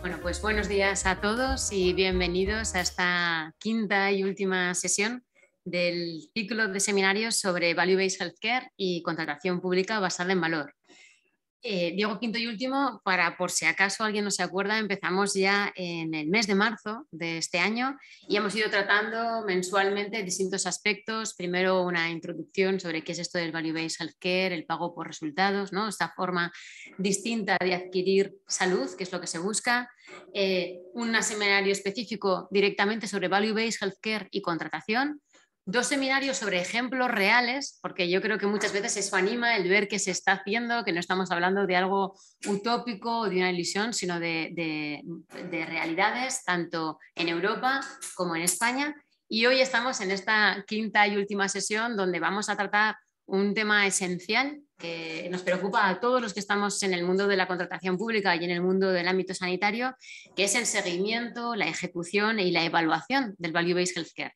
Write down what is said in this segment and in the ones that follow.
Bueno, pues buenos días a todos y bienvenidos a esta quinta y última sesión del ciclo de seminarios sobre Value Based Healthcare y contratación pública basada en valor. Eh, Diego quinto y último, para por si acaso alguien no se acuerda, empezamos ya en el mes de marzo de este año y hemos ido tratando mensualmente distintos aspectos. Primero una introducción sobre qué es esto del Value Based Healthcare, el pago por resultados, ¿no? esta forma distinta de adquirir salud, que es lo que se busca. Eh, un seminario específico directamente sobre Value Based Healthcare y contratación dos seminarios sobre ejemplos reales, porque yo creo que muchas veces eso anima el ver qué se está haciendo, que no estamos hablando de algo utópico o de una ilusión, sino de, realidades, tanto en Europa como en España. Y hoy estamos en esta quinta y última sesión donde vamos a tratar un tema esencial que nos preocupa a todos los que estamos en el mundo de la contratación pública y en el mundo del ámbito sanitario, que es el seguimiento, la ejecución y la evaluación del Value Based Healthcare.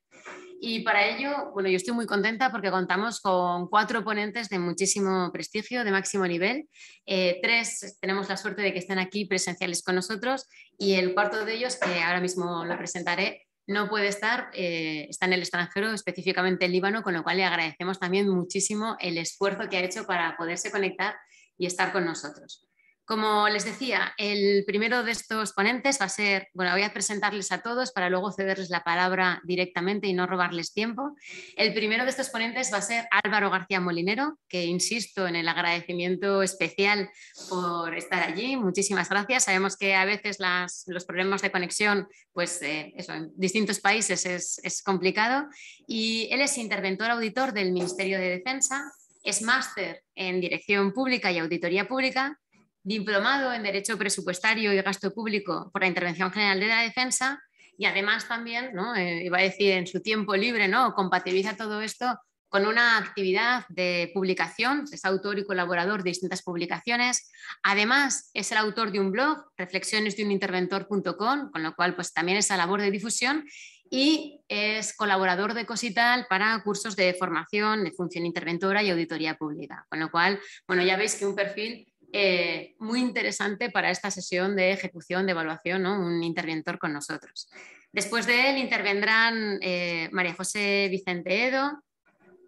Y para ello, bueno, yo estoy muy contenta porque contamos con cuatro ponentes de muchísimo prestigio, de máximo nivel. Eh, tres tenemos la suerte de que estén aquí presenciales con nosotros y el cuarto de ellos, que ahora mismo lo presentaré, no puede estar, eh, está en el extranjero, específicamente en Líbano, con lo cual le agradecemos también muchísimo el esfuerzo que ha hecho para poderse conectar y estar con nosotros. Como les decía, el primero de estos ponentes va a ser, bueno, voy a presentarles a todos para luego cederles la palabra directamente y no robarles tiempo. El primero de estos ponentes va a ser Álvaro García Molinero, que insisto en el agradecimiento especial por estar allí. Muchísimas gracias. Sabemos que a veces los problemas de conexión, pues eh, en distintos países es, es complicado. Y él es interventor auditor del Ministerio de Defensa, es máster en Dirección Pública y Auditoría Pública diplomado en Derecho Presupuestario y Gasto Público por la Intervención General de la Defensa y además también, ¿no? Eh, iba a decir, en su tiempo libre, ¿no? compatibiliza todo esto con una actividad de publicación, es autor y colaborador de distintas publicaciones. Además, es el autor de un blog, reflexiones de un interventor.com, con lo cual pues, también esa labor de difusión y es colaborador de Cosital para cursos de formación de función interventora y auditoría pública. Con lo cual, bueno, ya veis que un perfil eh, muy interesante para esta sesión de ejecución, de evaluación, un interventor con nosotros. Después de él intervendrán eh, María José Vicente Edo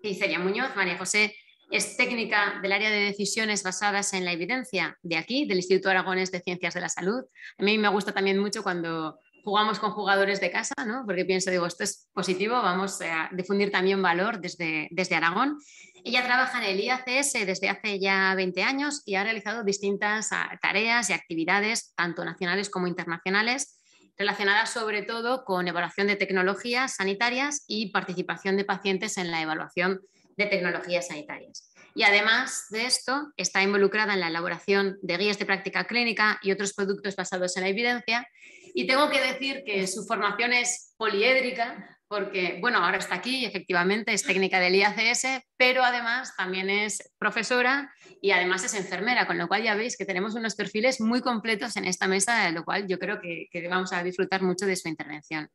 y Celia Muñoz. María José es técnica del área de decisiones basadas en la evidencia de aquí, del Instituto Aragones de Ciencias de la Salud. A mí me gusta también mucho cuando jugamos con jugadores de casa, ¿no? porque pienso, digo, esto es positivo, vamos a difundir también valor desde, desde Aragón. Ella trabaja en el IACS desde hace ya 20 años y ha realizado distintas ah, tareas y actividades, tanto nacionales como internacionales, relacionadas sobre todo con evaluación de tecnologías sanitarias y participación de pacientes en la evaluación de tecnologías sanitarias. Y además de esto, está involucrada en la elaboración de guías de práctica clínica y otros productos basados en la evidencia. Y tengo que decir que su formación es poliédrica, porque, bueno, ahora está aquí, efectivamente, es técnica del IACS, pero además también es profesora y además es enfermera, con lo cual ya veis que tenemos unos perfiles muy completos en esta mesa, de lo cual yo creo que, vamos a disfrutar mucho de su intervención.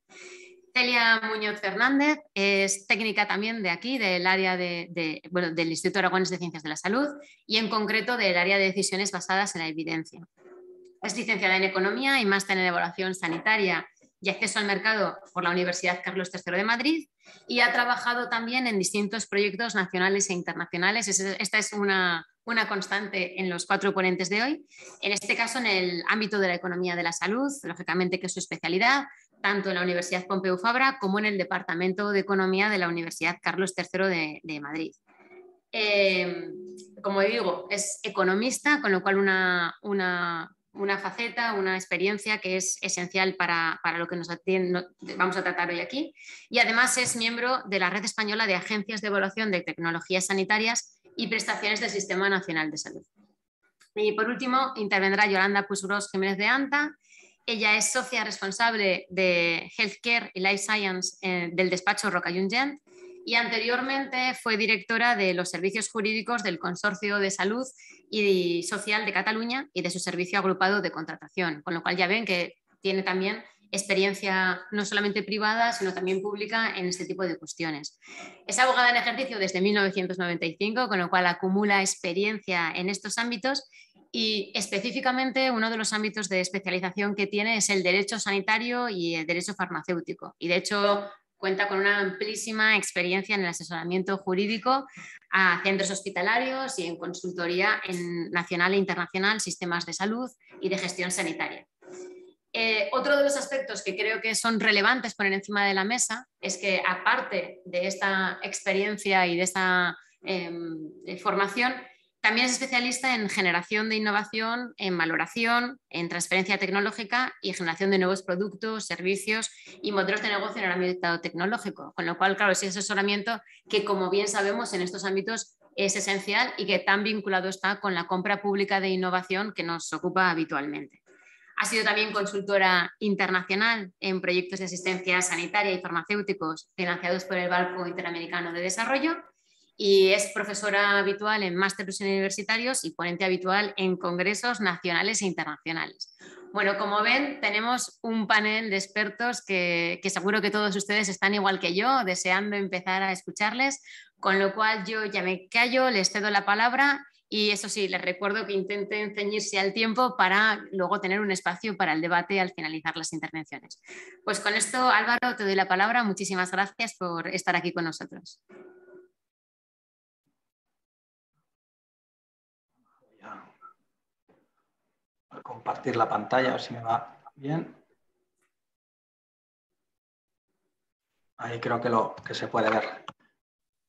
Celia Muñoz Fernández es técnica también de aquí, del área de, del Instituto Aragones de Ciencias de la Salud y en concreto del área de decisiones basadas en la evidencia. Es licenciada en Economía y máster en Evaluación Sanitaria y acceso al mercado por la Universidad Carlos III de Madrid y ha trabajado también en distintos proyectos nacionales e internacionales. Esta es una, una constante en los cuatro ponentes de hoy. En este caso, en el ámbito de la economía de la salud, lógicamente que es su especialidad, tanto en la Universidad Pompeu Fabra como en el Departamento de Economía de la Universidad Carlos III de, Madrid. Eh, como digo, es economista, con lo cual una, una una faceta, una experiencia que es esencial para, lo que nos vamos a tratar hoy aquí. Y además es miembro de la Red Española de Agencias de Evaluación de Tecnologías Sanitarias y Prestaciones del Sistema Nacional de Salud. Y por último, intervendrá Yolanda Pusuros Jiménez de Anta. Ella es socia responsable de Healthcare y Life Science eh, del despacho Roca Gent y anteriormente fue directora de los servicios jurídicos del Consorcio de Salud y Social de Cataluña y de su servicio agrupado de contratación, con lo cual ya ven que tiene también experiencia no solamente privada, sino también pública en este tipo de cuestiones. Es abogada en ejercicio desde 1995, con lo cual acumula experiencia en estos ámbitos y específicamente uno de los ámbitos de especialización que tiene es el derecho sanitario y el derecho farmacéutico. Y de hecho cuenta con una amplísima experiencia en el asesoramiento jurídico a centros hospitalarios y en consultoría en nacional e internacional, sistemas de salud y de gestión sanitaria. Eh, otro de los aspectos que creo que son relevantes poner encima de la mesa es que aparte de esta experiencia y de esta em, formación, también es especialista en generación de innovación, en valoración, en transferencia tecnológica y generación de nuevos productos, servicios y modelos de negocio en el ámbito tecnológico. Con lo cual, claro, es asesoramiento que, como bien sabemos, en estos ámbitos es esencial y que tan vinculado está con la compra pública de innovación que nos ocupa habitualmente. Ha sido también consultora internacional en proyectos de asistencia sanitaria y farmacéuticos financiados por el Banco Interamericano de Desarrollo y es profesora habitual en másteres universitarios y ponente habitual en congresos nacionales e internacionales. Bueno, como ven, tenemos un panel de expertos que, seguro que todos ustedes están igual que yo, deseando empezar a escucharles, con lo cual yo ya me callo, les cedo la palabra y eso sí, les recuerdo que intenten ceñirse al tiempo para luego tener un espacio para el debate al finalizar las intervenciones. Pues con esto, Álvaro, te doy la palabra. Muchísimas gracias por estar aquí con nosotros. Compartir la pantalla, a ver si me va bien. Ahí creo que, lo, que se puede ver.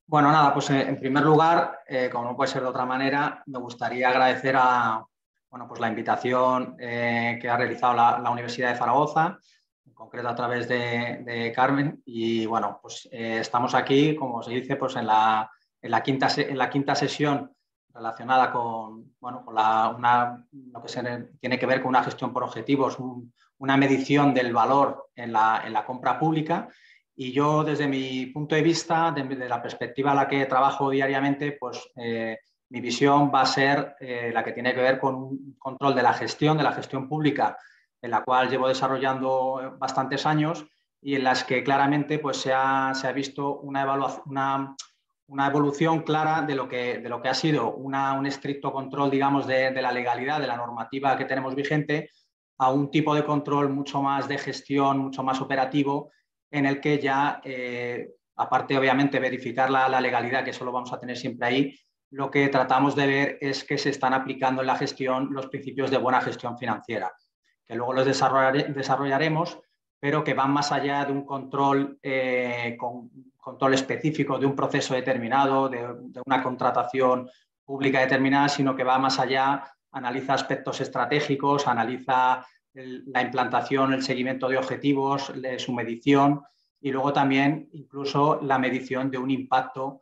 Bueno, nada, pues eh, en primer lugar, eh, como no puede ser de otra manera, me gustaría agradecer a, bueno, pues la invitación eh, que ha realizado la, Universidad de Zaragoza, en concreto a través de, Carmen. Y bueno, pues estamos aquí, como se dice, pues en la, en la, quinta, en la quinta sesión relacionada con, bueno, con una, lo que se, tiene que ver con una gestión por objetivos, una medición del valor en la, en la, compra pública. Y yo, desde mi punto de vista, desde la perspectiva a la que trabajo diariamente, pues eh, mi visión va a ser eh, la que tiene que ver con un control de la gestión, de la gestión pública, en la cual llevo desarrollando bastantes años y en las que claramente pues, se, ha, se ha visto una, evaluación, una una evolución clara de lo que, de lo que ha sido un estricto control, digamos, de, la legalidad, de la normativa que tenemos vigente, a un tipo de control mucho más de gestión, mucho más operativo, en el que ya, eh, aparte obviamente verificar la, legalidad, que eso lo vamos a tener siempre ahí, lo que tratamos de ver es que se están aplicando en la gestión los principios de buena gestión financiera, que luego los desarrollaremos, pero que van más allá de un control eh, con, control específico de un proceso determinado, de, una contratación pública determinada, sino que va más allá, analiza aspectos estratégicos, analiza la implantación, el seguimiento de objetivos, su medición y luego también incluso la medición de un impacto,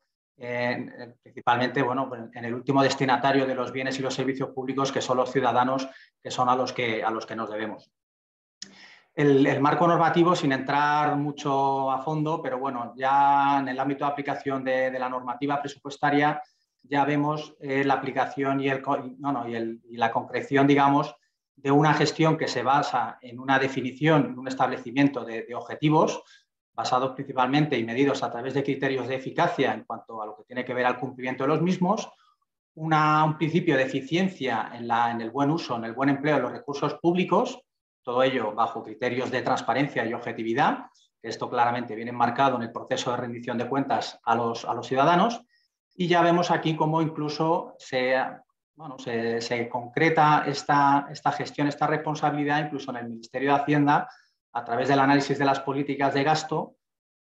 principalmente bueno, en el último destinatario de los bienes y los servicios públicos, que son los ciudadanos, que son a los que, a los que nos debemos el, marco normativo sin entrar mucho a fondo, pero bueno, ya en el ámbito de aplicación de, la normativa presupuestaria ya vemos eh, la aplicación y, el, y, la concreción, digamos, de una gestión que se basa en una definición, en un establecimiento de, objetivos basados principalmente y medidos a través de criterios de eficacia en cuanto a lo que tiene que ver al cumplimiento de los mismos, un principio de eficiencia en, en el buen uso, en el buen empleo de los recursos públicos, todo ello bajo criterios de transparencia y objetividad, esto claramente viene marcado en el proceso de rendición de cuentas a los, a los ciudadanos. Y ya vemos aquí cómo incluso se, bueno, se, concreta esta, esta, gestión, esta responsabilidad, incluso en el Ministerio de Hacienda, a través del análisis de las políticas de gasto,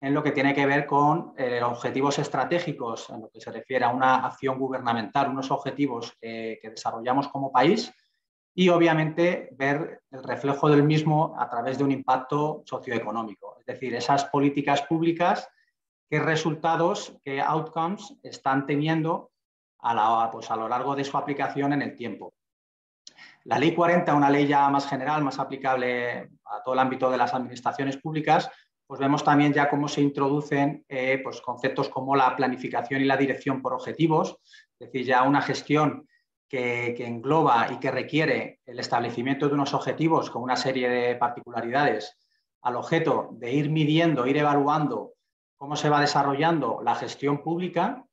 en lo que tiene que ver con eh, objetivos estratégicos, en lo que se refiere a una acción gubernamental, unos objetivos que desarrollamos como país y obviamente ver el reflejo del mismo a través de un impacto socioeconómico, es decir, esas políticas públicas, qué resultados, qué outcomes están teniendo a, pues a lo largo de su aplicación en el tiempo. La Ley 40, una ley ya más general, más aplicable a todo el ámbito de las administraciones públicas, pues vemos también ya cómo se introducen eh, pues conceptos como la planificación y la dirección por objetivos, es decir, ya una gestión que, engloba y que requiere el establecimiento de unos objetivos con una serie de particularidades al objeto de ir midiendo, ir evaluando cómo se va desarrollando la gestión pública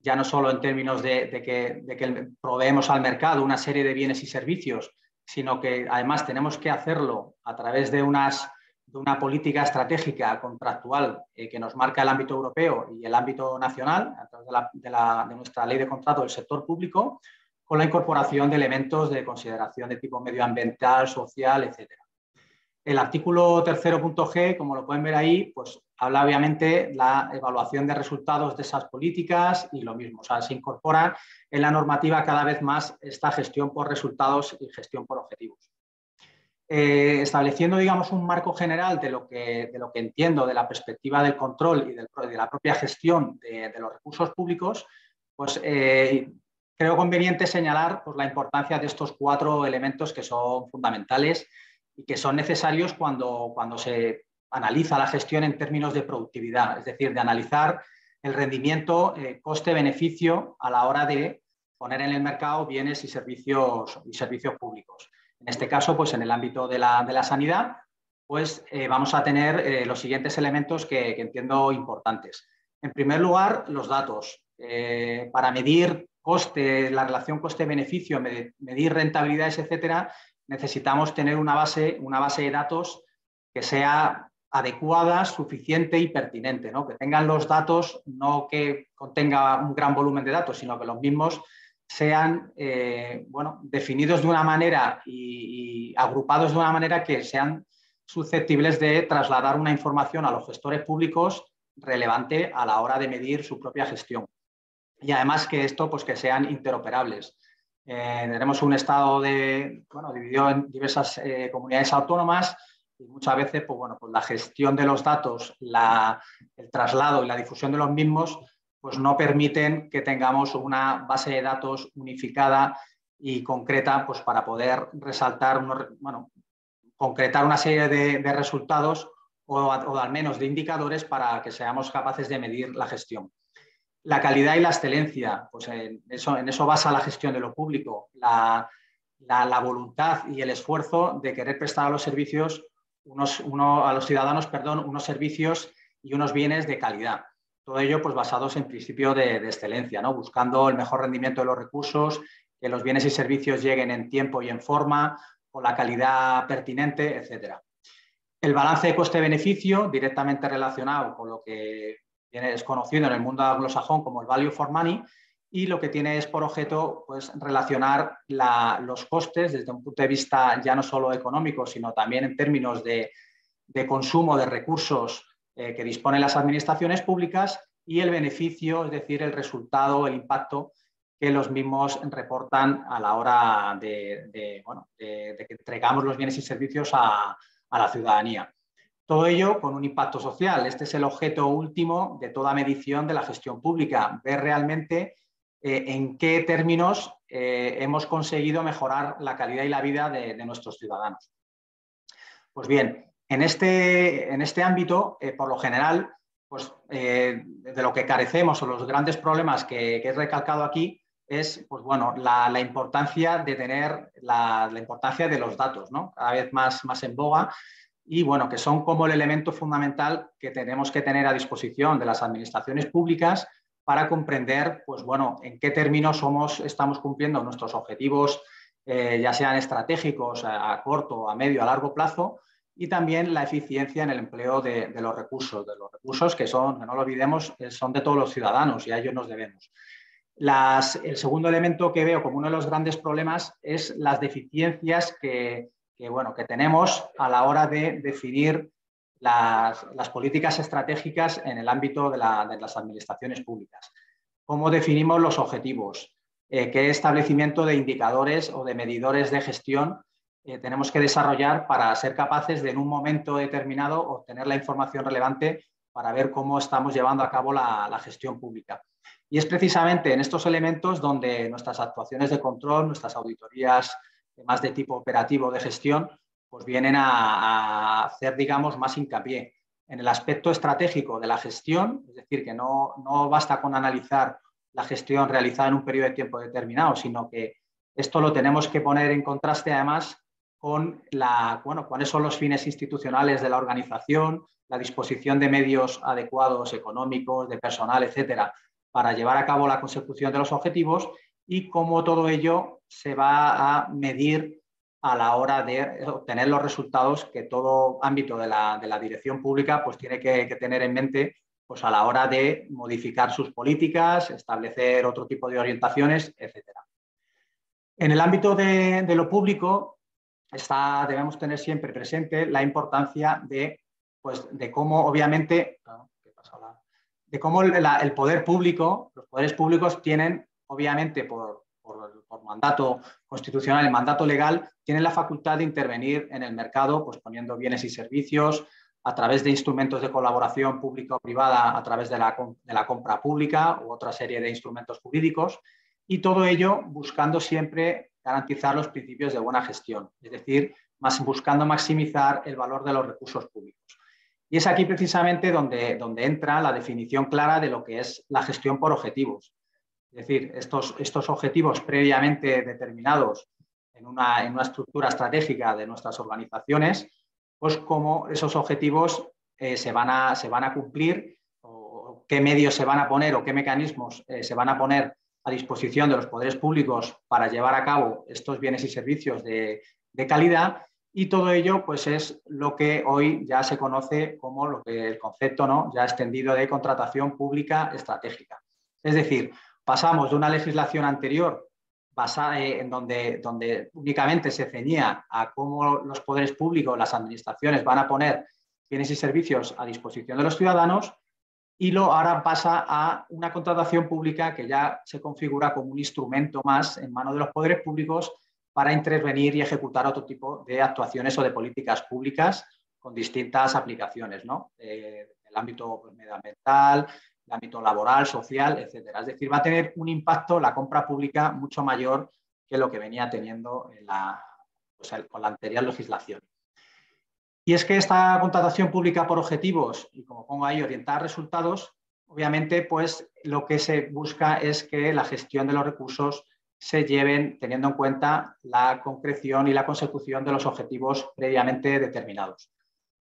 ya no solo en términos de, que, de, que, proveemos al mercado una serie de bienes y servicios, sino que además tenemos que hacerlo a través de, unas, de una política estratégica contractual eh, que nos marca el ámbito europeo y el ámbito nacional, a través de, la, de, nuestra ley de contrato del sector público, con la incorporación de elementos de consideración de tipo medioambiental, social, etc. El artículo tercero G, como lo pueden ver ahí, pues habla obviamente la evaluación de resultados de esas políticas y lo mismo, o sea, se incorpora en la normativa cada vez más esta gestión por resultados y gestión por objetivos. Eh, estableciendo, digamos, un marco general de lo, que, de lo que entiendo de la perspectiva del control y de la propia gestión de, los recursos públicos, pues eh, creo conveniente señalar pues, la importancia de estos cuatro elementos que son fundamentales y que son necesarios cuando, cuando se analiza la gestión en términos de productividad, es decir, de analizar el rendimiento eh, coste-beneficio a la hora de poner en el mercado bienes y servicios, y servicios públicos. En este caso, pues en el ámbito de la, sanidad, pues eh, vamos a tener eh, los siguientes elementos que, entiendo importantes. En primer lugar, los datos. para medir coste, la relación coste-beneficio, medir rentabilidades, etcétera, necesitamos tener una base, una base de datos que sea adecuada, suficiente y pertinente, ¿no? que tengan los datos, no que contenga un gran volumen de datos, sino que los mismos sean eh, bueno, definidos de una manera y, agrupados de una manera que sean susceptibles de trasladar una información a los gestores públicos relevante a la hora de medir su propia gestión. Y además que esto, pues que sean interoperables. Eh, tenemos un estado de, bueno, dividido en diversas eh, comunidades autónomas y muchas veces pues, bueno, pues la gestión de los datos, el traslado y la difusión de los mismos pues no permiten que tengamos una base de datos unificada y concreta pues, para poder resaltar, bueno, concretar una serie de, resultados o al menos de indicadores para que seamos capaces de medir la gestión. La calidad y la excelencia, pues en eso, en eso basa la gestión de lo público, la, voluntad y el esfuerzo de querer prestar a los servicios, unos, a los ciudadanos, perdón, unos servicios y unos bienes de calidad. Todo ello pues basados en principio de, excelencia, ¿no? buscando el mejor rendimiento de los recursos, que los bienes y servicios lleguen en tiempo y en forma, con la calidad pertinente, etc. El balance de coste-beneficio, directamente relacionado con lo que es conocido en el mundo anglosajón como el value for money y lo que tiene es por objeto pues, relacionar los costes desde un punto de vista ya no solo económico, sino también en términos de, consumo de recursos eh, que disponen las administraciones públicas y el beneficio, es decir, el resultado, el impacto que los mismos reportan a la hora de, que entregamos los bienes y servicios a la ciudadanía. Todo ello con un impacto social. Este es el objeto último de toda medición de la gestión pública, ver realmente eh, en qué términos eh, hemos conseguido mejorar la calidad y la vida de, nuestros ciudadanos. Pues bien, en este, en este ámbito, eh, por lo general, pues, de lo que carecemos o los grandes problemas que, he recalcado aquí es pues, bueno, la, importancia de tener la, importancia de los datos, ¿no? cada vez más, más en boga y bueno, que son como el elemento fundamental que tenemos que tener a disposición de las administraciones públicas para comprender, pues bueno, en qué términos somos, estamos cumpliendo nuestros objetivos, eh, ya sean estratégicos a, corto, a medio, a largo plazo, y también la eficiencia en el empleo de, los recursos, de los recursos que son, que no lo olvidemos, eh, son de todos los ciudadanos y a ellos nos debemos. el segundo elemento que veo como uno de los grandes problemas es las deficiencias que, que, bueno, que tenemos a la hora de definir las, políticas estratégicas en el ámbito de, las administraciones públicas. ¿Cómo definimos los objetivos? Eh, ¿Qué establecimiento de indicadores o de medidores de gestión eh, tenemos que desarrollar para ser capaces de en un momento determinado obtener la información relevante para ver cómo estamos llevando a cabo la, la gestión pública? Y es precisamente en estos elementos donde nuestras actuaciones de control, nuestras auditorías más de tipo operativo de gestión, pues vienen a, hacer, digamos, más hincapié en el aspecto estratégico de la gestión, es decir, que no, no basta con analizar la gestión realizada en un periodo de tiempo determinado, sino que esto lo tenemos que poner en contraste además con la, bueno, cuáles son los fines institucionales de la organización, la disposición de medios adecuados, económicos, de personal, etcétera, para llevar a cabo la consecución de los objetivos y cómo todo ello se va a medir a la hora de obtener los resultados que todo ámbito de la, dirección pública pues, tiene que, tener en mente pues, a la hora de modificar sus políticas, establecer otro tipo de orientaciones, etc. En el ámbito de, lo público está, debemos tener siempre presente la importancia de, pues, de cómo obviamente de cómo el, poder público, los poderes públicos tienen, obviamente, por, mandato constitucional, el mandato legal, tienen la facultad de intervenir en el mercado, pues poniendo bienes y servicios a través de instrumentos de colaboración pública o privada, a través de la, compra pública u otra serie de instrumentos jurídicos, y todo ello buscando siempre garantizar los principios de buena gestión, es decir, buscando maximizar el valor de los recursos públicos. Y es aquí precisamente donde entra la definición clara de lo que es la gestión por objetivos. Es decir, estos, estos objetivos previamente determinados en una, en una, estructura estratégica de nuestras organizaciones, pues cómo esos objetivos eh, se, van a, se van a cumplir o qué medios se van a poner o qué mecanismos eh, se van a poner a disposición de los poderes públicos para llevar a cabo estos bienes y servicios de, de calidad y todo ello pues, es lo que hoy ya se conoce como lo que el concepto ¿no? ya extendido de contratación pública estratégica. Es decir, pasamos de una legislación anterior basada en donde, donde únicamente se ceñía a cómo los poderes públicos, las administraciones van a poner bienes y servicios a disposición de los ciudadanos y lo ahora pasa a una contratación pública que ya se configura como un instrumento más en manos de los poderes públicos para intervenir y ejecutar otro tipo de actuaciones o de políticas públicas con distintas aplicaciones, ¿no? Eh, el ámbito medioambiental, ámbito laboral, social, etcétera. Es decir, va a tener un impacto la compra pública mucho mayor que lo que venía teniendo con la anterior legislación. Y es que esta contratación pública por objetivos, y como pongo ahí, orientar resultados, obviamente, pues lo que se busca es que la gestión de los recursos se lleven teniendo en cuenta la concreción y la consecución de los objetivos previamente determinados.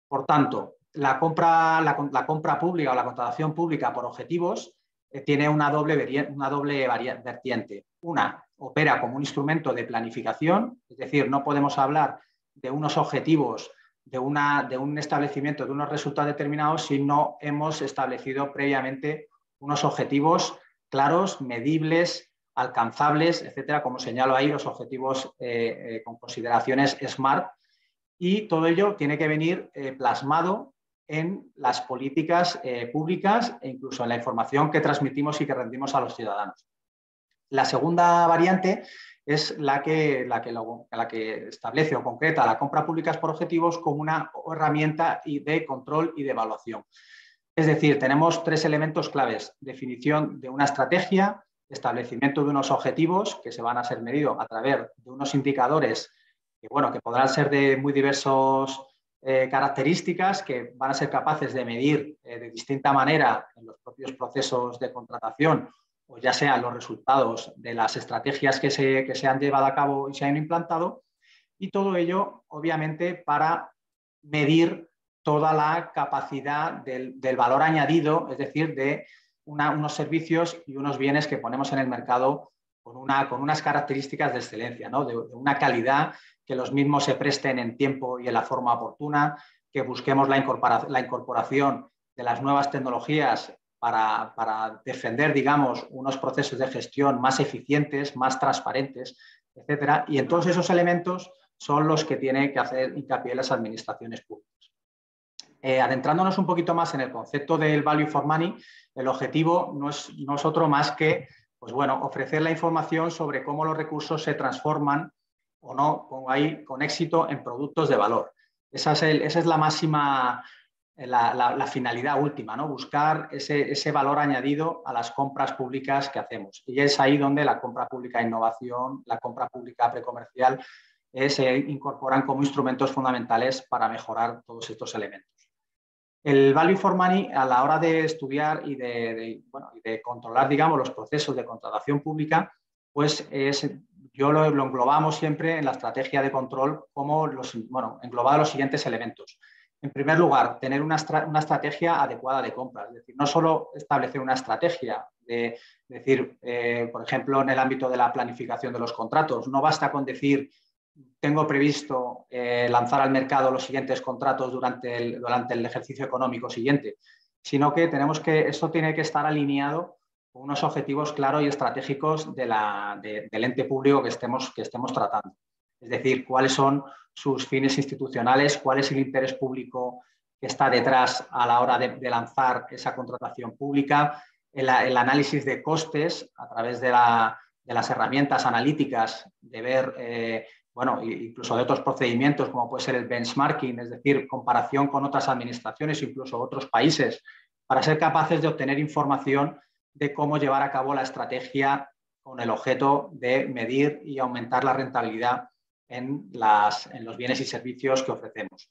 Por tanto, la compra, la, compra pública o la contratación pública por objetivos eh, tiene una doble, una doble vertiente. Una, opera como un instrumento de planificación, es decir, no podemos hablar de unos objetivos, de, una, de un establecimiento, de unos resultados determinados si no hemos establecido previamente unos objetivos claros, medibles, alcanzables, etcétera, como señalo ahí, los objetivos eh, eh, con consideraciones SMART. Y todo ello tiene que venir plasmado en las políticas públicas e incluso en la información que transmitimos y que rendimos a los ciudadanos. La segunda variante es la que, la que, establece o concreta la compra pública por objetivos como una herramienta de control y de evaluación. Es decir, tenemos tres elementos claves. Definición de una estrategia, establecimiento de unos objetivos que se van a ser medidos a través de unos indicadores que, bueno, que podrán ser de muy diversas eh, características que van a ser capaces de medir eh, de distinta manera en los propios procesos de contratación o ya sean los resultados de las estrategias que se, que se han llevado a cabo y se han implantado. Y todo ello obviamente para medir toda la capacidad del, del valor añadido, es decir, de unos servicios y unos bienes que ponemos en el mercado con, una, con unas características de excelencia, ¿no? de, una calidad, que los mismos se presten en tiempo y en la forma oportuna, que busquemos la, incorporación de las nuevas tecnologías para, defender, digamos, unos procesos de gestión más eficientes, más transparentes, etcétera. Y entonces esos elementos son los que tienen que hacer hincapié las administraciones públicas. Eh, adentrándonos un poquito más en el concepto del value for money, el objetivo no es, otro más que pues bueno, ofrecer la información sobre cómo los recursos se transforman o no, con, éxito en productos de valor. Esa es, la máxima, la, finalidad última, ¿no? buscar ese, valor añadido a las compras públicas que hacemos. Y es ahí donde la compra pública innovación, la compra pública precomercial eh, se incorporan como instrumentos fundamentales para mejorar todos estos elementos. El value for money a la hora de estudiar y de, controlar, digamos, los procesos de contratación pública, pues es, yo lo, englobamos siempre en la estrategia de control como los, bueno, englobado los siguientes elementos. En primer lugar, tener una, estrategia adecuada de compra, es decir, no solo establecer una estrategia de, decir, eh, por ejemplo, en el ámbito de la planificación de los contratos, no basta con decir, tengo previsto eh, lanzar al mercado los siguientes contratos durante el, durante el ejercicio económico siguiente, sino que tenemos que, esto tiene que estar alineado con unos objetivos claros y estratégicos de del ente público que estemos, que estemos tratando. Es decir, cuáles son sus fines institucionales, cuál es el interés público que está detrás a la hora de, lanzar esa contratación pública, el, análisis de costes a través de, las herramientas analíticas, de ver, eh, bueno, incluso de otros procedimientos como puede ser el benchmarking, es decir, comparación con otras administraciones, incluso otros países, para ser capaces de obtener información de cómo llevar a cabo la estrategia con el objeto de medir y aumentar la rentabilidad en, los bienes y servicios que ofrecemos.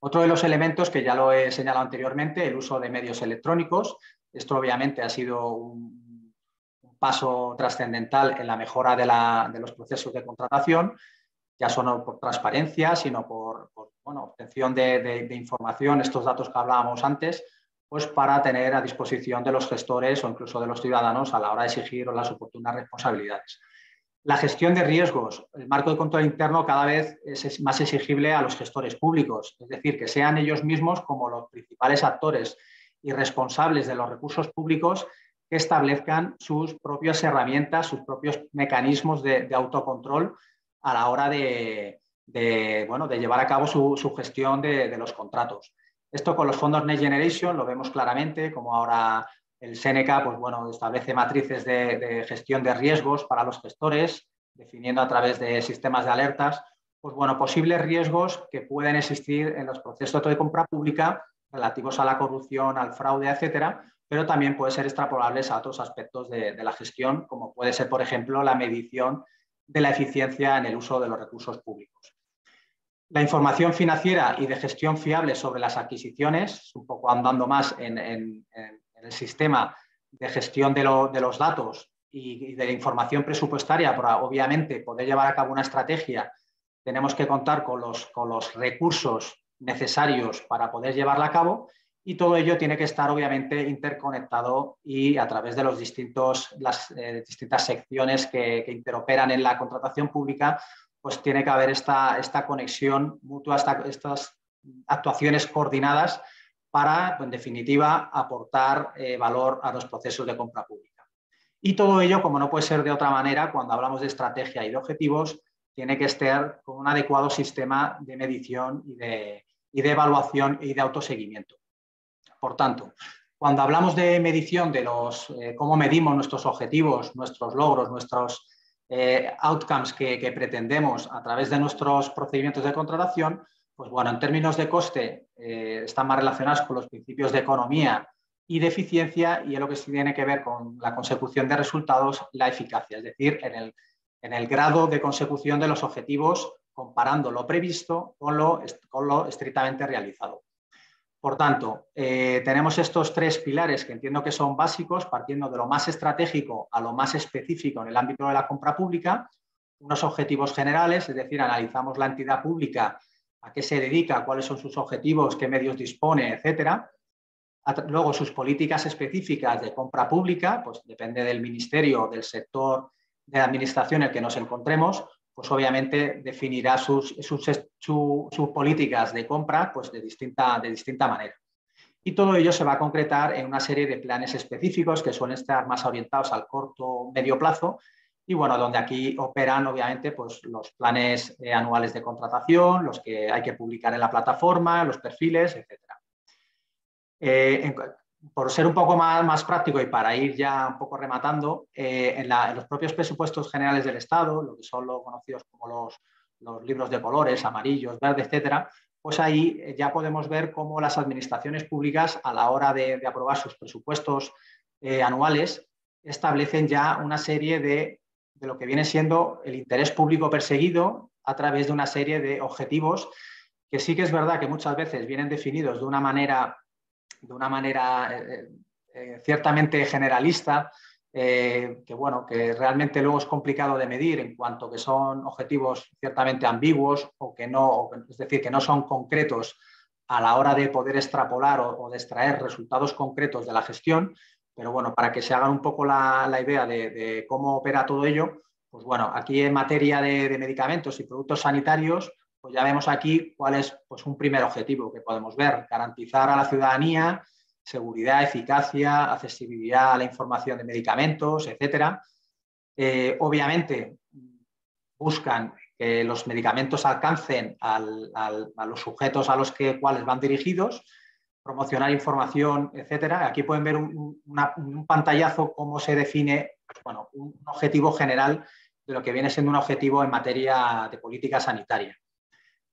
Otro de los elementos que ya lo he señalado anteriormente, el uso de medios electrónicos. Esto obviamente ha sido un, paso trascendental en la mejora de, los procesos de contratación, ya solo por transparencia, sino por, obtención de, información, estos datos que hablábamos antes, pues para tener a disposición de los gestores o incluso de los ciudadanos a la hora de exigir las oportunas responsabilidades. La gestión de riesgos. El marco de control interno cada vez es más exigible a los gestores públicos, es decir, que sean ellos mismos como los principales actores y responsables de los recursos públicos que establezcan sus propias herramientas, sus propios mecanismos de, autocontrol a la hora de, bueno, de llevar a cabo su, gestión de, los contratos. Esto con los fondos Next Generation lo vemos claramente, como ahora el Seneca pues, bueno, establece matrices de, gestión de riesgos para los gestores, definiendo a través de sistemas de alertas pues, bueno, posibles riesgos que pueden existir en los procesos de compra pública relativos a la corrupción, al fraude, etcétera, pero también pueden ser extrapolables a otros aspectos de, de la gestión, como puede ser, por ejemplo, la medición de la eficiencia en el uso de los recursos públicos. La información financiera y de gestión fiable sobre las adquisiciones, un poco andando más en el sistema de gestión de, los datos y, de la información presupuestaria para obviamente poder llevar a cabo una estrategia, tenemos que contar con los, con los recursos necesarios para poder llevarla a cabo y todo ello tiene que estar obviamente interconectado y a través de los distintos, las eh, distintas secciones que, interoperan en la contratación pública, pues tiene que haber esta, esta conexión mutua, estas actuaciones coordinadas para, en definitiva, aportar eh, valor a los procesos de compra pública. Y todo ello, como no puede ser de otra manera, cuando hablamos de estrategia y de objetivos, tiene que estar con un adecuado sistema de medición y de, evaluación y de autoseguimiento. Por tanto, cuando hablamos de medición de los, eh, cómo medimos nuestros objetivos, nuestros logros, nuestros eh, outcomes que, pretendemos a través de nuestros procedimientos de contratación, pues bueno, en términos de coste eh, están más relacionados con los principios de economía y de eficiencia y en lo que sí tiene que ver con la consecución de resultados, la eficacia, es decir, en el, en el grado de consecución de los objetivos comparando lo previsto con lo, con lo estrictamente realizado. Por tanto, eh, tenemos estos tres pilares que entiendo que son básicos, partiendo de lo más estratégico a lo más específico en el ámbito de la compra pública, unos objetivos generales, es decir, analizamos la entidad pública a qué se dedica, cuáles son sus objetivos, qué medios dispone, etcétera. Luego, sus políticas específicas de compra pública, pues depende del ministerio, del sector de administración en el que nos encontremos, pues obviamente definirá sus, sus, políticas de compra pues de, distinta, de distinta manera. Y todo ello se va a concretar en una serie de planes específicos que suelen estar más orientados al corto medio plazo y bueno, donde aquí operan obviamente pues, los planes eh, anuales de contratación, los que hay que publicar en la plataforma, los perfiles, etc. por ser un poco más, más, práctico y para ir ya un poco rematando, eh, en, los propios presupuestos generales del Estado, lo que son los conocidos como los, los libros de colores, amarillos, verdes, etcétera, pues ahí ya podemos ver cómo las administraciones públicas a la hora de, de aprobar sus presupuestos anuales establecen ya una serie de de lo que viene siendo el interés público perseguido a través de una serie de objetivos que sí que es verdad que muchas veces vienen definidos de una manera, de una manera eh, eh, ciertamente generalista, eh, que bueno, que realmente luego es complicado de medir en cuanto que son objetivos ciertamente ambiguos o que no, es decir, que no son concretos a la hora de poder extrapolar o, de extraer resultados concretos de la gestión, pero bueno, para que se hagan un poco la, idea de, cómo opera todo ello, pues bueno, aquí en materia de, medicamentos y productos sanitarios, pues ya vemos aquí cuál es pues, un primer objetivo que podemos ver, garantizar a la ciudadanía seguridad, eficacia, accesibilidad a la información de medicamentos, etcétera. Eh, obviamente buscan que los medicamentos alcancen a los sujetos a los que, cuales van dirigidos, promocionar información, etcétera. Aquí pueden ver un, pantallazo cómo se define bueno, un objetivo general de lo que viene siendo un objetivo en materia de política sanitaria.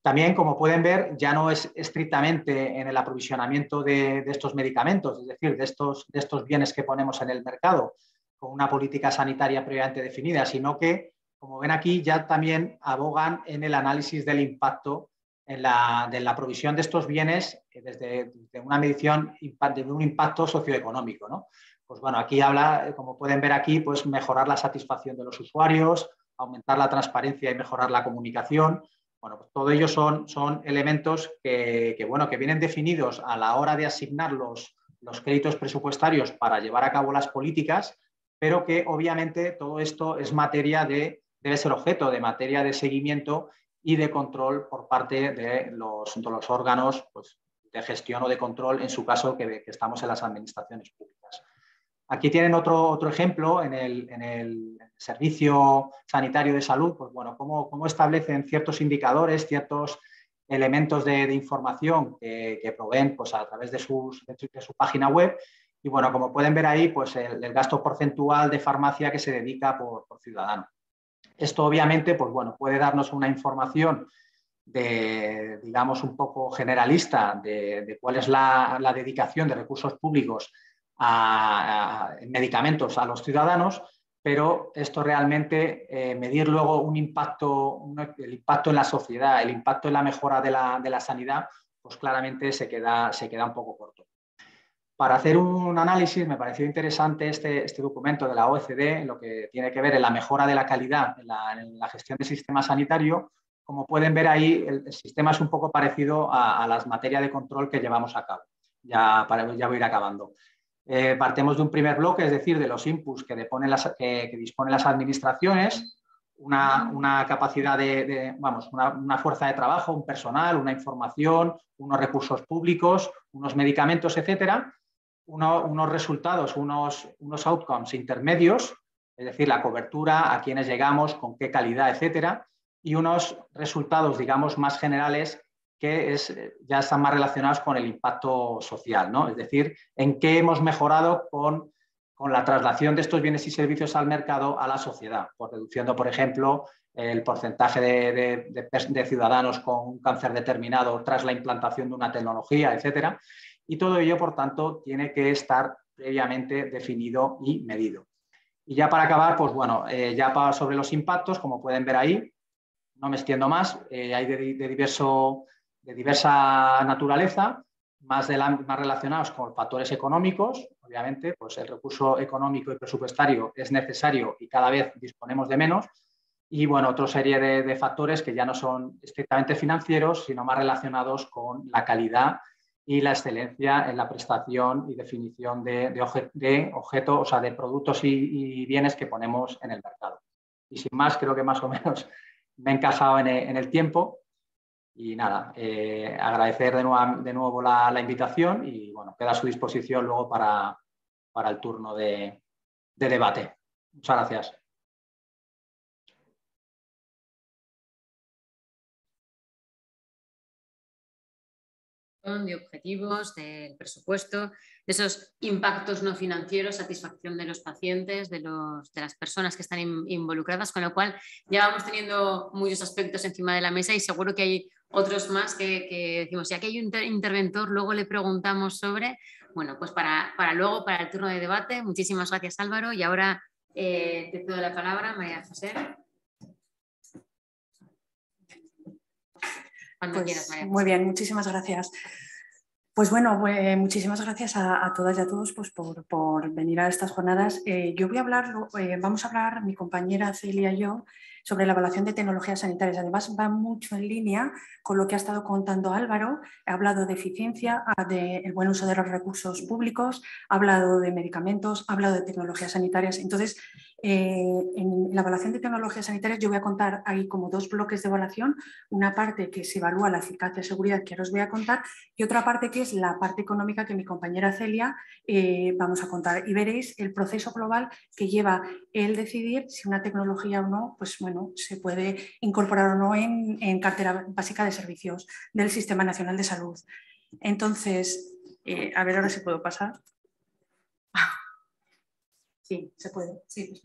También, como pueden ver, ya no es estrictamente en el aprovisionamiento de, estos medicamentos, es decir, de estos, de estos bienes que ponemos en el mercado con una política sanitaria previamente definida, sino que, como ven aquí, ya también abogan en el análisis del impacto en la, de la provisión de estos bienes eh, desde, una medición de un impacto socioeconómico. ¿no? Pues bueno, aquí habla, eh, como pueden ver aquí, pues mejorar la satisfacción de los usuarios, aumentar la transparencia y mejorar la comunicación, bueno, pues todo ello son, son elementos que, bueno, que vienen definidos a la hora de asignar los, los créditos presupuestarios para llevar a cabo las políticas, pero que obviamente todo esto es materia de, debe ser objeto de materia de seguimiento y de control por parte de los, los órganos pues, de gestión o de control, en su caso que, que, estamos en las administraciones públicas. Aquí tienen otro, otro ejemplo en el, en el servicio sanitario de salud, pues bueno, cómo, establecen ciertos indicadores, ciertos elementos de, información que, proveen pues, a través de, sus, de, su página web. Y bueno, como pueden ver ahí, pues el, gasto porcentual de farmacia que se dedica por, ciudadano. Esto obviamente, pues bueno, puede darnos una información de, digamos, un poco generalista de, cuál es la, dedicación de recursos públicos a medicamentos a los ciudadanos, pero esto realmente, eh, medir luego un impacto, el impacto en la sociedad, el impacto en la mejora de la, sanidad, pues claramente se queda, se queda un poco corto. Para hacer un análisis me pareció interesante este, este documento de la OECD, lo que tiene que ver en la mejora de la calidad en la, gestión del sistema sanitario. Como pueden ver ahí, el, sistema es un poco parecido a, a, las materias de control que llevamos a cabo. Ya, para, ya voy a ir acabando. Eh, partemos de un primer bloque, es decir, de los inputs que, las, que, disponen las administraciones, una, capacidad de, vamos, una, fuerza de trabajo, un personal, una información, unos recursos públicos, unos medicamentos, etcétera, unos resultados, unos, unos outcomes intermedios, es decir, la cobertura, a quiénes llegamos, con qué calidad, etcétera, y unos resultados, digamos, más generales que es, eh, ya están más relacionados con el impacto social, ¿no? Es decir, en qué hemos mejorado con, la traslación de estos bienes y servicios al mercado a la sociedad, por reduciendo, por ejemplo, el porcentaje de, ciudadanos con un cáncer determinado tras la implantación de una tecnología, etcétera. Y todo ello, por tanto, tiene que estar previamente definido y medido. Y ya para acabar, pues bueno, eh, ya sobre los impactos, como pueden ver ahí, no me extiendo más, eh, hay de, diverso de diversa naturaleza, más, relacionados con factores económicos. Obviamente, pues el recurso económico y presupuestario es necesario y cada vez disponemos de menos. Y bueno, otra serie de, factores que ya no son estrictamente financieros, sino más relacionados con la calidad y la excelencia en la prestación y definición de, de, objetos, o sea, de productos y, bienes que ponemos en el mercado. Y sin más, creo que más o menos me he encajado en el tiempo. Y nada, eh, agradecer de nuevo, de nuevo la, invitación y bueno, queda a su disposición luego para, el turno de, debate. Muchas gracias. De objetivos, del presupuesto, de esos impactos no financieros, satisfacción de los pacientes, de, los, de las personas que están involucradas, con lo cual ya vamos teniendo muchos aspectos encima de la mesa y seguro que hay otros más que, decimos, si aquí hay un interventor, luego le preguntamos sobre, bueno, pues para, luego, para el turno de debate, muchísimas gracias Álvaro. Y ahora eh, te cedo la palabra, María José. Cuando pues, quieras, María Muy bien, muchísimas gracias. Pues bueno, muchísimas gracias a, todas y a todos pues, por, venir a estas jornadas. Eh, yo voy a hablar, eh, vamos a hablar, mi compañera Celia y yo, sobre la evaluación de tecnologías sanitarias. Además, va mucho en línea con lo que ha estado contando Álvaro. Ha hablado de eficiencia, del buen uso de los recursos públicos, ha hablado de medicamentos, ha hablado de tecnologías sanitarias. Entonces, eh, en la evaluación de tecnologías sanitarias yo voy a contar ahí como dos bloques de evaluación, una parte que se evalúa la eficacia y seguridad que ahora os voy a contar y otra parte que es la parte económica que mi compañera Celia eh, vamos a contar y veréis el proceso global que lleva el decidir si una tecnología o no, pues bueno, se puede incorporar o no en, en cartera básica de servicios del Sistema Nacional de Salud. Entonces, eh, a ver ahora si puedo pasar. Sí, se puede. Sí,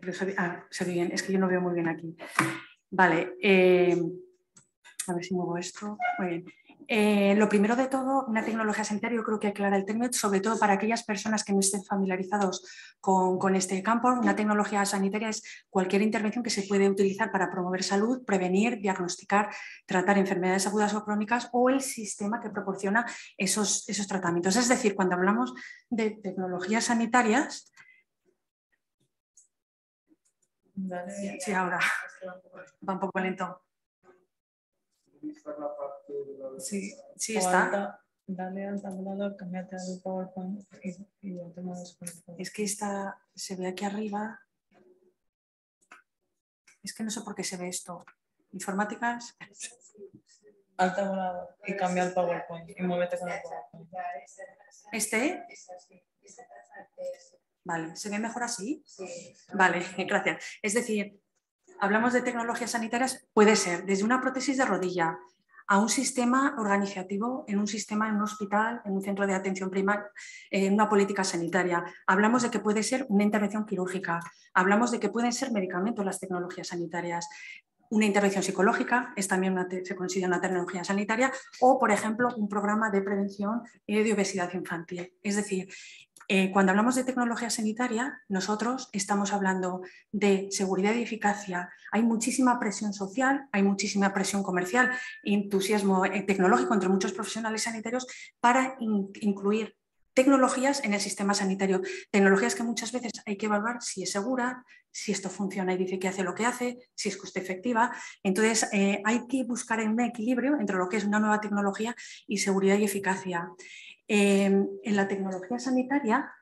perfecto. Eh, ah, se ve bien, es que yo no veo muy bien aquí. Vale, eh, a ver si muevo esto. Muy bien. Eh, lo primero de todo, una tecnología sanitaria, yo creo que aclara el término, sobre todo para aquellas personas que no estén familiarizados con, este campo. Una tecnología sanitaria es cualquier intervención que se puede utilizar para promover salud, prevenir, diagnosticar, tratar enfermedades agudas o crónicas o el sistema que proporciona esos, esos tratamientos. Es decir, cuando hablamos de tecnologías sanitarias, Sí, ahora. Va un poco lento. Sí, sí está. Dale al tabulador, cámbiate al PowerPoint y, y Es que está, se ve aquí arriba. Es que no sé por qué se ve esto. Informáticas. Al tabulador y cambia el PowerPoint y muévete con el PowerPoint. ¿Este? Vale, ¿se ve mejor así? Sí. Vale, gracias. Es decir, hablamos de tecnologías sanitarias, puede ser desde una prótesis de rodilla a un sistema organizativo, en un sistema, en un hospital, en un centro de atención primaria, en una política sanitaria. Hablamos de que puede ser una intervención quirúrgica, hablamos de que pueden ser medicamentos las tecnologías sanitarias, una intervención psicológica es también se considera una tecnología sanitaria o, por ejemplo, un programa de prevención de obesidad infantil. Es decir, eh, cuando hablamos de tecnología sanitaria, nosotros estamos hablando de seguridad y eficacia. Hay muchísima presión social, hay muchísima presión comercial, entusiasmo eh, tecnológico entre muchos profesionales sanitarios para incluir tecnologías en el sistema sanitario. Tecnologías que muchas veces hay que evaluar si es segura, si esto funciona y dice que hace lo que hace, si es coste efectiva. Entonces, eh, hay que buscar un equilibrio entre lo que es una nueva tecnología y seguridad y eficacia. Em, en la tecnología sanitaria,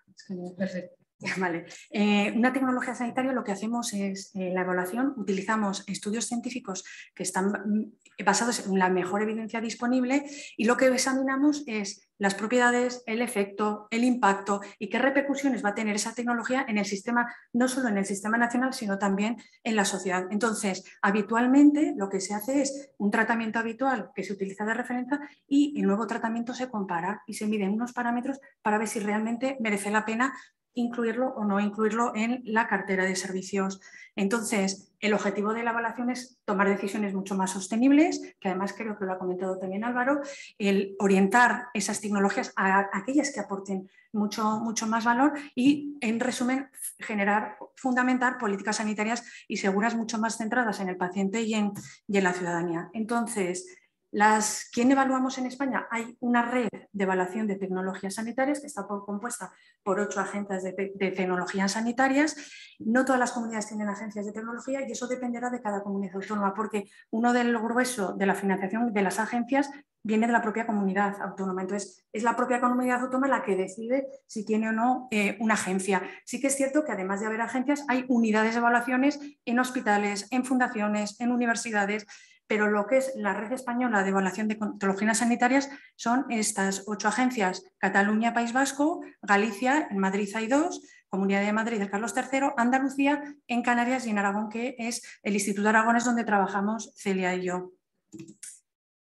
eh, una tecnología sanitaria lo que hacemos es eh, la evaluación, utilizamos estudios científicos que están mm, basados en la mejor evidencia disponible y lo que examinamos es las propiedades, el efecto, el impacto y qué repercusiones va a tener esa tecnología en el sistema, no solo en el sistema nacional, sino también en la sociedad. Entonces, habitualmente lo que se hace es un tratamiento habitual que se utiliza de referencia y el nuevo tratamiento se compara y se miden unos parámetros para ver si realmente merece la pena incluirlo o no incluirlo en la cartera de servicios. Entonces, el objetivo de la evaluación es tomar decisiones mucho más sostenibles, que además creo que lo ha comentado también Álvaro, el orientar esas tecnologías a aquellas que aporten mucho, mucho más valor y, en resumen, generar, fundamentar políticas sanitarias y seguras mucho más centradas en el paciente y en, y en la ciudadanía. Entonces, las, ¿Quién evaluamos en España? Hay una red de evaluación de tecnologías sanitarias que está compuesta por ocho agencias de, tecnologías sanitarias. No todas las comunidades tienen agencias de tecnología y eso dependerá de cada comunidad autónoma, porque uno del grueso de la financiación de las agencias viene de la propia comunidad autónoma. Entonces, es la propia comunidad autónoma la que decide si tiene o no eh, una agencia. Sí que es cierto que además de haber agencias, hay unidades de evaluaciones en hospitales, en fundaciones, en universidades pero lo que es la red española de evaluación de tecnologías sanitarias son estas ocho agencias, Cataluña, País Vasco, Galicia, en Madrid hay dos, Comunidad de Madrid del Carlos III, Andalucía, en Canarias y en Aragón, que es el Instituto Aragón, es donde trabajamos Celia y yo.